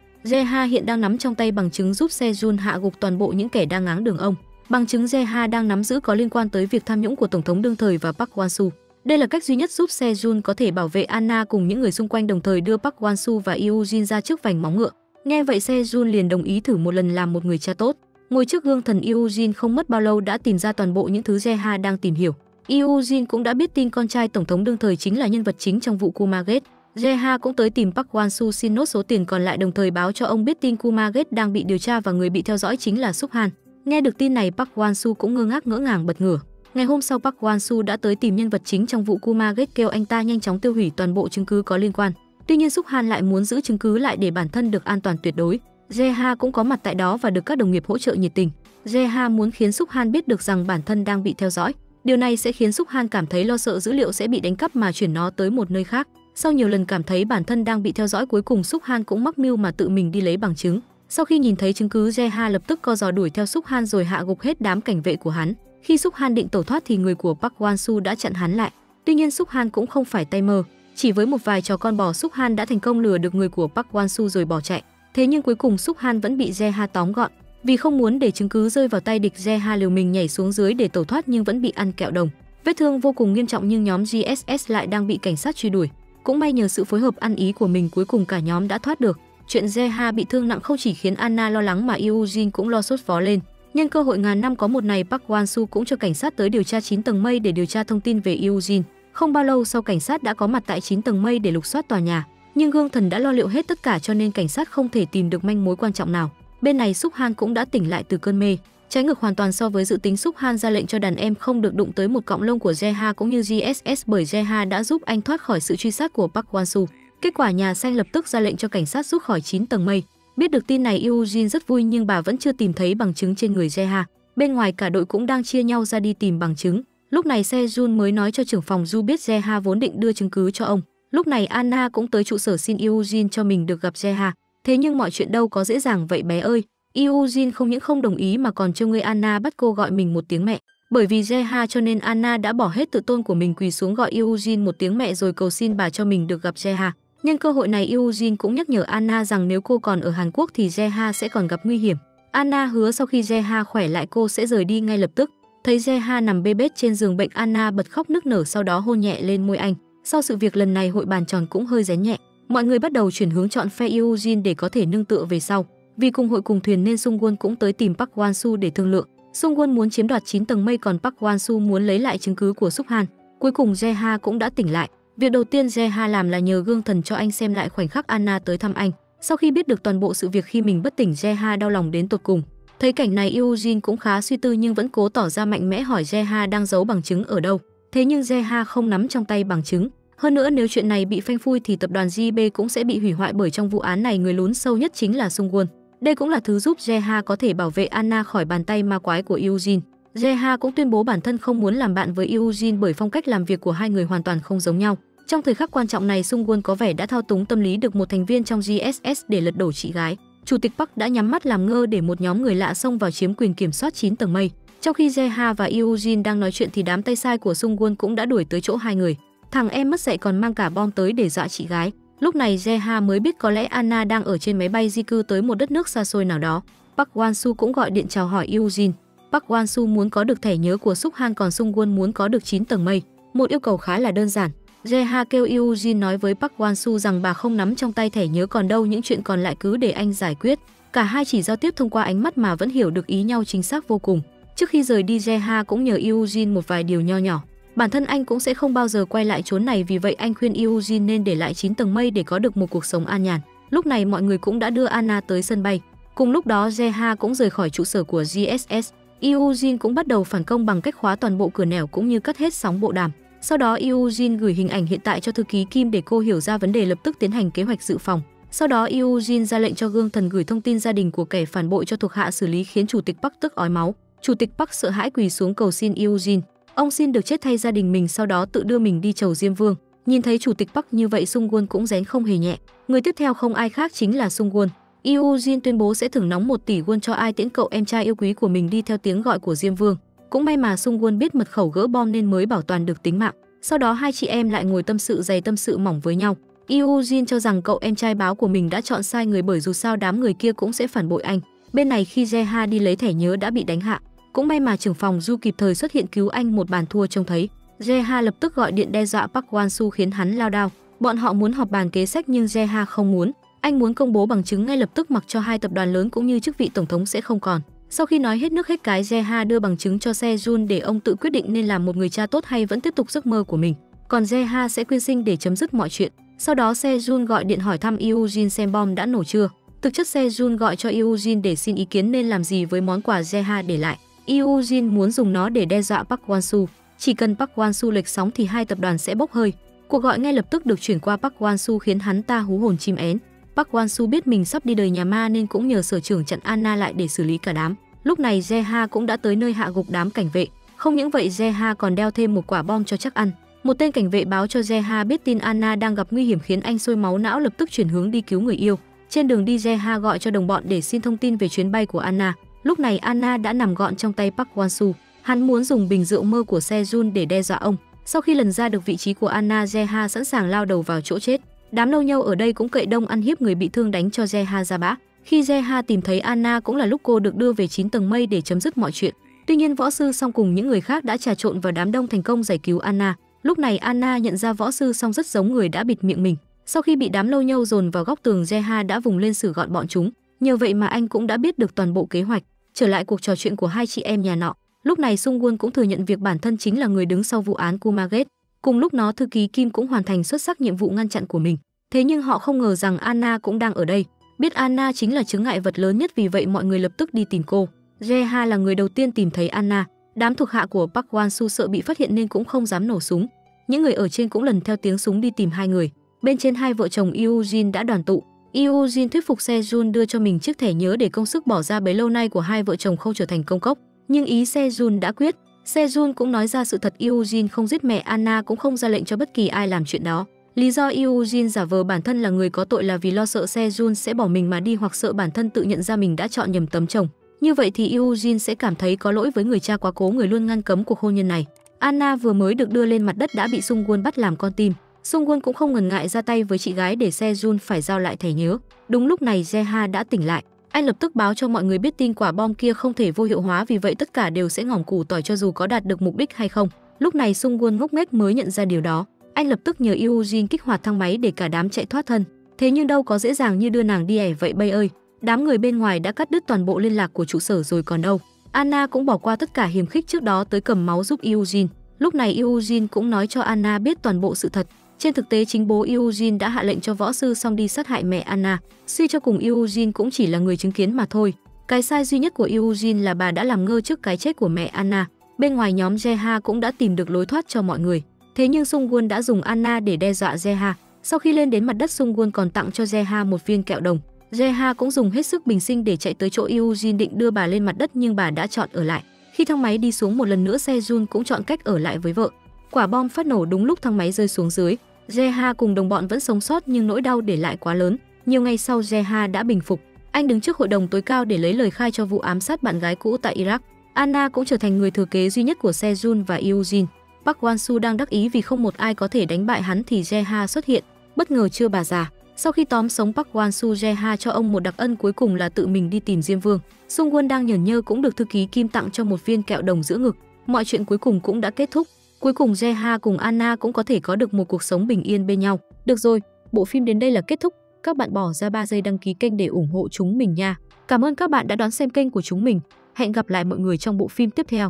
Jeha hiện đang nắm trong tay bằng chứng giúp Sejun hạ gục toàn bộ những kẻ đang ngáng đường ông. Bằng chứng Jeha đang nắm giữ có liên quan tới việc tham nhũng của tổng thống đương thời và Park Wan-su. Đây là cách duy nhất giúp Sejun có thể bảo vệ Anna cùng những người xung quanh đồng thời đưa Park Wan-su và Eugene ra trước vành móng ngựa. Nghe vậy Sejun liền đồng ý thử một lần làm một người cha tốt. Ngồi trước gương thần Eugene không mất bao lâu đã tìm ra toàn bộ những thứ Jeha đang tìm hiểu. Eugene cũng đã biết tin con trai tổng thống đương thời chính là nhân vật chính trong vụ Kumagate. Jeha cũng tới tìm Park Wan-su xin nốt số tiền còn lại đồng thời báo cho ông biết tin Kumagate đang bị điều tra và người bị theo dõi chính là Suk Han. Nghe được tin này, Park Wan-su cũng ngơ ngác ngỡ ngàng bật ngửa. Ngày hôm sau, Park Wan-su đã tới tìm nhân vật chính trong vụ Kumagate kêu anh ta nhanh chóng tiêu hủy toàn bộ chứng cứ có liên quan. Tuy nhiên, Suk Han lại muốn giữ chứng cứ lại để bản thân được an toàn tuyệt đối. Jeha cũng có mặt tại đó và được các đồng nghiệp hỗ trợ nhiệt tình. Jeha muốn khiến Suk Han biết được rằng bản thân đang bị theo dõi. Điều này sẽ khiến Suk Han cảm thấy lo sợ dữ liệu sẽ bị đánh cắp mà chuyển nó tới một nơi khác. Sau nhiều lần cảm thấy bản thân đang bị theo dõi cuối cùng Súc Han cũng mắc mưu mà tự mình đi lấy bằng chứng. Sau khi nhìn thấy chứng cứ Jeha lập tức co giò đuổi theo Súc Han rồi hạ gục hết đám cảnh vệ của hắn. Khi Súc Han định tẩu thoát thì người của Park Wan Su đã chặn hắn lại. Tuy nhiên Súc Han cũng không phải tay mơ, chỉ với một vài trò con bò Súc Han đã thành công lừa được người của Park Wan Su rồi bỏ chạy. Thế nhưng cuối cùng Súc Han vẫn bị Jeha tóm gọn. Vì không muốn để chứng cứ rơi vào tay địch Jeha liều mình nhảy xuống dưới để tẩu thoát nhưng vẫn bị ăn kẹo đồng. Vết thương vô cùng nghiêm trọng nhưng nhóm GSS lại đang bị cảnh sát truy đuổi. Cũng may nhờ sự phối hợp ăn ý của mình cuối cùng cả nhóm đã thoát được. Chuyện Zeha bị thương nặng không chỉ khiến Anna lo lắng mà Eugene cũng lo sốt vó lên. Nhân cơ hội ngàn năm có một này Park Wan-su cũng cho cảnh sát tới điều tra 9 tầng mây để điều tra thông tin về Eugene. Không bao lâu sau cảnh sát đã có mặt tại 9 tầng mây để lục soát tòa nhà, nhưng Gương Thần đã lo liệu hết tất cả cho nên cảnh sát không thể tìm được manh mối quan trọng nào. Bên này Súc Han cũng đã tỉnh lại từ cơn mê, trái ngược hoàn toàn so với dự tính Súc Han ra lệnh cho đàn em không được đụng tới một cọng lông của Jeha cũng như GSS bởi Jeha đã giúp anh thoát khỏi sự truy sát của Park Wan-su. Kết quả nhà xanh lập tức ra lệnh cho cảnh sát rút khỏi 9 tầng mây. Biết được tin này Eugene rất vui nhưng bà vẫn chưa tìm thấy bằng chứng trên người Jeha. Bên ngoài, cả đội cũng đang chia nhau ra đi tìm bằng chứng. Lúc này Sejun mới nói cho trưởng phòng Du biết Jeha vốn định đưa chứng cứ cho ông. Lúc này, Anna cũng tới trụ sở xin Eugene cho mình được gặp Jeha. Thế nhưng mọi chuyện đâu có dễ dàng, vậy bé ơi. Eugene không những không đồng ý mà còn cho người Anna bắt cô gọi mình một tiếng mẹ. Bởi vì Jeha cho nên Anna đã bỏ hết tự tôn của mình quỳ xuống gọi Eugene một tiếng mẹ rồi cầu xin bà cho mình được gặp Jeha. Nhân cơ hội này Eugene cũng nhắc nhở Anna rằng nếu cô còn ở Hàn Quốc thì Jeha sẽ còn gặp nguy hiểm. Anna hứa sau khi Jeha khỏe lại cô sẽ rời đi ngay lập tức. Thấy Jeha nằm bê bết trên giường bệnh, Anna bật khóc nức nở sau đó hôn nhẹ lên môi anh. Sau sự việc lần này hội bàn tròn cũng hơi rén nhẹ. Mọi người bắt đầu chuyển hướng chọn phe Eugene để có thể nương tựa về sau. Vì cùng hội cùng thuyền nên Sung Won cũng tới tìm Park Wan Su để thương lượng. Sung Won muốn chiếm đoạt 9 tầng mây còn Park Wan Su muốn lấy lại chứng cứ của Suk Han. Cuối cùng Jeha cũng đã tỉnh lại. Việc đầu tiên Jeha làm là nhờ gương thần cho anh xem lại khoảnh khắc Anna tới thăm anh. Sau khi biết được toàn bộ sự việc khi mình bất tỉnh Jeha đau lòng đến tột cùng. Thấy cảnh này, Eugene cũng khá suy tư nhưng vẫn cố tỏ ra mạnh mẽ hỏi Jeha đang giấu bằng chứng ở đâu. Thế nhưng Jeha không nắm trong tay bằng chứng. Hơn nữa, nếu chuyện này bị phanh phui thì tập đoàn JB cũng sẽ bị hủy hoại bởi trong vụ án này người lún sâu nhất chính là Sung Won. Đây cũng là thứ giúp Jeha có thể bảo vệ Anna khỏi bàn tay ma quái của Eugene. Jeha cũng tuyên bố bản thân không muốn làm bạn với Eugene bởi phong cách làm việc của hai người hoàn toàn không giống nhau. Trong thời khắc quan trọng này, Sung Won có vẻ đã thao túng tâm lý được một thành viên trong GSS để lật đổ chị gái. Chủ tịch Park đã nhắm mắt làm ngơ để một nhóm người lạ xông vào chiếm quyền kiểm soát 9 tầng mây. Trong khi Jeha và Eugene đang nói chuyện thì đám tay sai của Sung Won cũng đã đuổi tới chỗ hai người. Thằng em mất dạy còn mang cả bom tới để dọa chị gái. Lúc này Jeha mới biết có lẽ Anna đang ở trên máy bay di cư tới một đất nước xa xôi nào đó. Park Wan-su cũng gọi điện chào hỏi Eugene. Park Wan-su muốn có được thẻ nhớ của Súc Hang còn Sung Won muốn có được 9 tầng mây. Một yêu cầu khá là đơn giản. Jeha kêu Eugene nói với Park Wan-su rằng bà không nắm trong tay thẻ nhớ còn đâu, những chuyện còn lại cứ để anh giải quyết. Cả hai chỉ giao tiếp thông qua ánh mắt mà vẫn hiểu được ý nhau chính xác vô cùng. Trước khi rời đi, Jeha cũng nhờ Eugene một vài điều nho nhỏ. Bản thân anh cũng sẽ không bao giờ quay lại chốn này vì vậy anh khuyên Eugene nên để lại 9 tầng mây để có được một cuộc sống an nhàn. Lúc này mọi người cũng đã đưa Anna tới sân bay. Cùng lúc đó Zeha cũng rời khỏi trụ sở của GSS. Eugene cũng bắt đầu phản công bằng cách khóa toàn bộ cửa nẻo cũng như cắt hết sóng bộ đàm. Sau đó Eugene gửi hình ảnh hiện tại cho thư ký Kim để cô hiểu ra vấn đề lập tức tiến hành kế hoạch dự phòng. Sau đó Eugene ra lệnh cho gương thần gửi thông tin gia đình của kẻ phản bội cho thuộc hạ xử lý khiến chủ tịch Park tức ói máu. Chủ tịch Park sợ hãi quỳ xuống cầu xin Eugene. Ông xin được chết thay gia đình mình sau đó tự đưa mình đi chầu Diêm Vương. Nhìn thấy chủ tịch bắc như vậy Sung Won cũng rén không hề nhẹ. Người tiếp theo không ai khác chính là Sung Won. jin tuyên bố sẽ thưởng nóng 1 tỷ won cho ai tiễn cậu em trai yêu quý của mình đi theo tiếng gọi của Diêm Vương. Cũng may mà Sung Won biết mật khẩu gỡ bom nên mới bảo toàn được tính mạng. Sau đó hai chị em lại ngồi tâm sự dày tâm sự mỏng với nhau. Eugene cho rằng cậu em trai báo của mình đã chọn sai người bởi dù sao đám người kia cũng sẽ phản bội anh. Bên này khi Jeha đi lấy thẻ nhớ đã bị đánh hạ. Cũng may mà trưởng phòng Du kịp thời xuất hiện cứu anh một bàn thua trông thấy. Jeha lập tức gọi điện đe dọa Park Wan Su khiến hắn lao đao. Bọn họ muốn họp bàn kế sách nhưng Jeha không muốn. Anh muốn công bố bằng chứng ngay lập tức mặc cho hai tập đoàn lớn cũng như chức vị tổng thống sẽ không còn. Sau khi nói hết nước hết cái, Jeha đưa bằng chứng cho Se Jun để ông tự quyết định nên làm một người cha tốt hay vẫn tiếp tục giấc mơ của mình. Còn Jeha sẽ quyên sinh để chấm dứt mọi chuyện. Sau đó Se Jun gọi điện hỏi thăm Eugene xem bom đã nổ chưa. Thực chất Se Jun gọi cho Eugene để xin ý kiến nên làm gì với món quà Jeha để lại. Eugene muốn dùng nó để đe dọa Park Wan-su. Chỉ cần Park Wan-su lệch sóng thì hai tập đoàn sẽ bốc hơi. Cuộc gọi ngay lập tức được chuyển qua Park Wan-su khiến hắn ta hú hồn chim én. Park Wan-su biết mình sắp đi đời nhà ma nên cũng nhờ sở trưởng chặn Anna lại để xử lý cả đám. Lúc này Jeha cũng đã tới nơi hạ gục đám cảnh vệ. Không những vậy Jeha còn đeo thêm một quả bom cho chắc ăn. Một tên cảnh vệ báo cho Jeha biết tin Anna đang gặp nguy hiểm khiến anh sôi máu não lập tức chuyển hướng đi cứu người yêu. Trên đường đi Jeha gọi cho đồng bọn để xin thông tin về chuyến bay của Anna. Lúc này Anna đã nằm gọn trong tay Park Won-su. Hắn muốn dùng bình rượu mơ của Sejun để đe dọa ông. Sau khi lần ra được vị trí của Anna, Jeha sẵn sàng lao đầu vào chỗ chết. Đám lâu nhau ở đây cũng cậy đông ăn hiếp người bị thương đánh cho Jeha ra bã. Khi Jeha tìm thấy Anna cũng là lúc cô được đưa về 9 tầng mây để chấm dứt mọi chuyện. Tuy nhiên võ sư song cùng những người khác đã trà trộn vào đám đông thành công giải cứu Anna. Lúc này Anna nhận ra võ sư song rất giống người đã bịt miệng mình. Sau khi bị đám lâu nhau dồn vào góc tường Jeha đã vùng lên xử gọn bọn chúng. Nhờ vậy mà anh cũng đã biết được toàn bộ kế hoạch. Trở lại cuộc trò chuyện của hai chị em nhà nọ, lúc này Sung Won cũng thừa nhận việc bản thân chính là người đứng sau vụ án kumaget. Cùng lúc đó thư ký Kim cũng hoàn thành xuất sắc nhiệm vụ ngăn chặn của mình. Thế nhưng họ không ngờ rằng Anna cũng đang ở đây. Biết Anna chính là chứng ngại vật lớn nhất vì vậy mọi người lập tức đi tìm cô. Jeha là người đầu tiên tìm thấy Anna. Đám thuộc hạ của Park Wan Su sợ bị phát hiện nên cũng không dám nổ súng. Những người ở trên cũng lần theo tiếng súng đi tìm hai người. Bên trên hai vợ chồng Eugene đã đoàn tụ. Eugene thuyết phục Sejun đưa cho mình chiếc thẻ nhớ để công sức bỏ ra bấy lâu nay của hai vợ chồng không trở thành công cốc. Nhưng ý Sejun đã quyết. Sejun cũng nói ra sự thật Eugene không giết mẹ Anna cũng không ra lệnh cho bất kỳ ai làm chuyện đó. Lý do Eugene giả vờ bản thân là người có tội là vì lo sợ Sejun sẽ bỏ mình mà đi hoặc sợ bản thân tự nhận ra mình đã chọn nhầm tấm chồng. Như vậy thì Eugene sẽ cảm thấy có lỗi với người cha quá cố, người luôn ngăn cấm cuộc hôn nhân này. Anna vừa mới được đưa lên mặt đất đã bị Sung Won bắt làm con tim. Sung Won cũng không ngần ngại ra tay với chị gái để Sejun phải giao lại thẻ nhớ. Đúng lúc này Jeha đã tỉnh lại. Anh lập tức báo cho mọi người biết tin quả bom kia không thể vô hiệu hóa, vì vậy tất cả đều sẽ ngỏm củ tỏi cho dù có đạt được mục đích hay không. Lúc này, Sung Won ngốc nghếch mới nhận ra điều đó. Anh lập tức nhờ Eugene kích hoạt thang máy để cả đám chạy thoát thân. Thế nhưng đâu có dễ dàng như đưa nàng đi ẻ vậy, bay ơi. Đám người bên ngoài đã cắt đứt toàn bộ liên lạc của trụ sở rồi còn đâu. Anna cũng bỏ qua tất cả hiềm khích trước đó tới cầm máu giúp Eugene. Lúc này Eugene cũng nói cho Anna biết toàn bộ sự thật. Trên thực tế, chính bố Eugene đã hạ lệnh cho võ sư Song đi sát hại mẹ Anna. Suy cho cùng Eugene cũng chỉ là người chứng kiến mà thôi. Cái sai duy nhất của Eugene là bà đã làm ngơ trước cái chết của mẹ Anna. Bên ngoài nhóm Jeha cũng đã tìm được lối thoát cho mọi người. Thế nhưng Sung Won đã dùng Anna để đe dọa Jeha. Sau khi lên đến mặt đất, Sung Won còn tặng cho Jeha một viên kẹo đồng. Jeha cũng dùng hết sức bình sinh để chạy tới chỗ Eugene định đưa bà lên mặt đất, nhưng bà đã chọn ở lại. Khi thang máy đi xuống một lần nữa Se Jun cũng chọn cách ở lại với vợ. Quả bom phát nổ đúng lúc thang máy rơi xuống dưới. Jeha cùng đồng bọn vẫn sống sót nhưng nỗi đau để lại quá lớn. Nhiều ngày sau Jeha đã bình phục. Anh đứng trước hội đồng tối cao để lấy lời khai cho vụ ám sát bạn gái cũ tại Iraq. Anna cũng trở thành người thừa kế duy nhất của Sejun và Eugene. Park Wan-su đang đắc ý vì không một ai có thể đánh bại hắn thì Jeha xuất hiện, bất ngờ chưa bà già. Sau khi tóm sống Park Wan-su Jeha cho ông một đặc ân cuối cùng là tự mình đi tìm Diêm Vương. Sung Won đang nhởn nhơ cũng được thư ký Kim tặng cho một viên kẹo đồng giữa ngực. Mọi chuyện cuối cùng cũng đã kết thúc. Cuối cùng Jeha cùng Anna cũng có thể có được một cuộc sống bình yên bên nhau. Được rồi, bộ phim đến đây là kết thúc. Các bạn bỏ ra 3 giây đăng ký kênh để ủng hộ chúng mình nha. Cảm ơn các bạn đã đón xem kênh của chúng mình. Hẹn gặp lại mọi người trong bộ phim tiếp theo.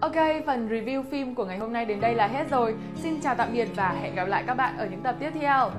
Ok, phần review phim của ngày hôm nay đến đây là hết rồi. Xin chào tạm biệt và hẹn gặp lại các bạn ở những tập tiếp theo.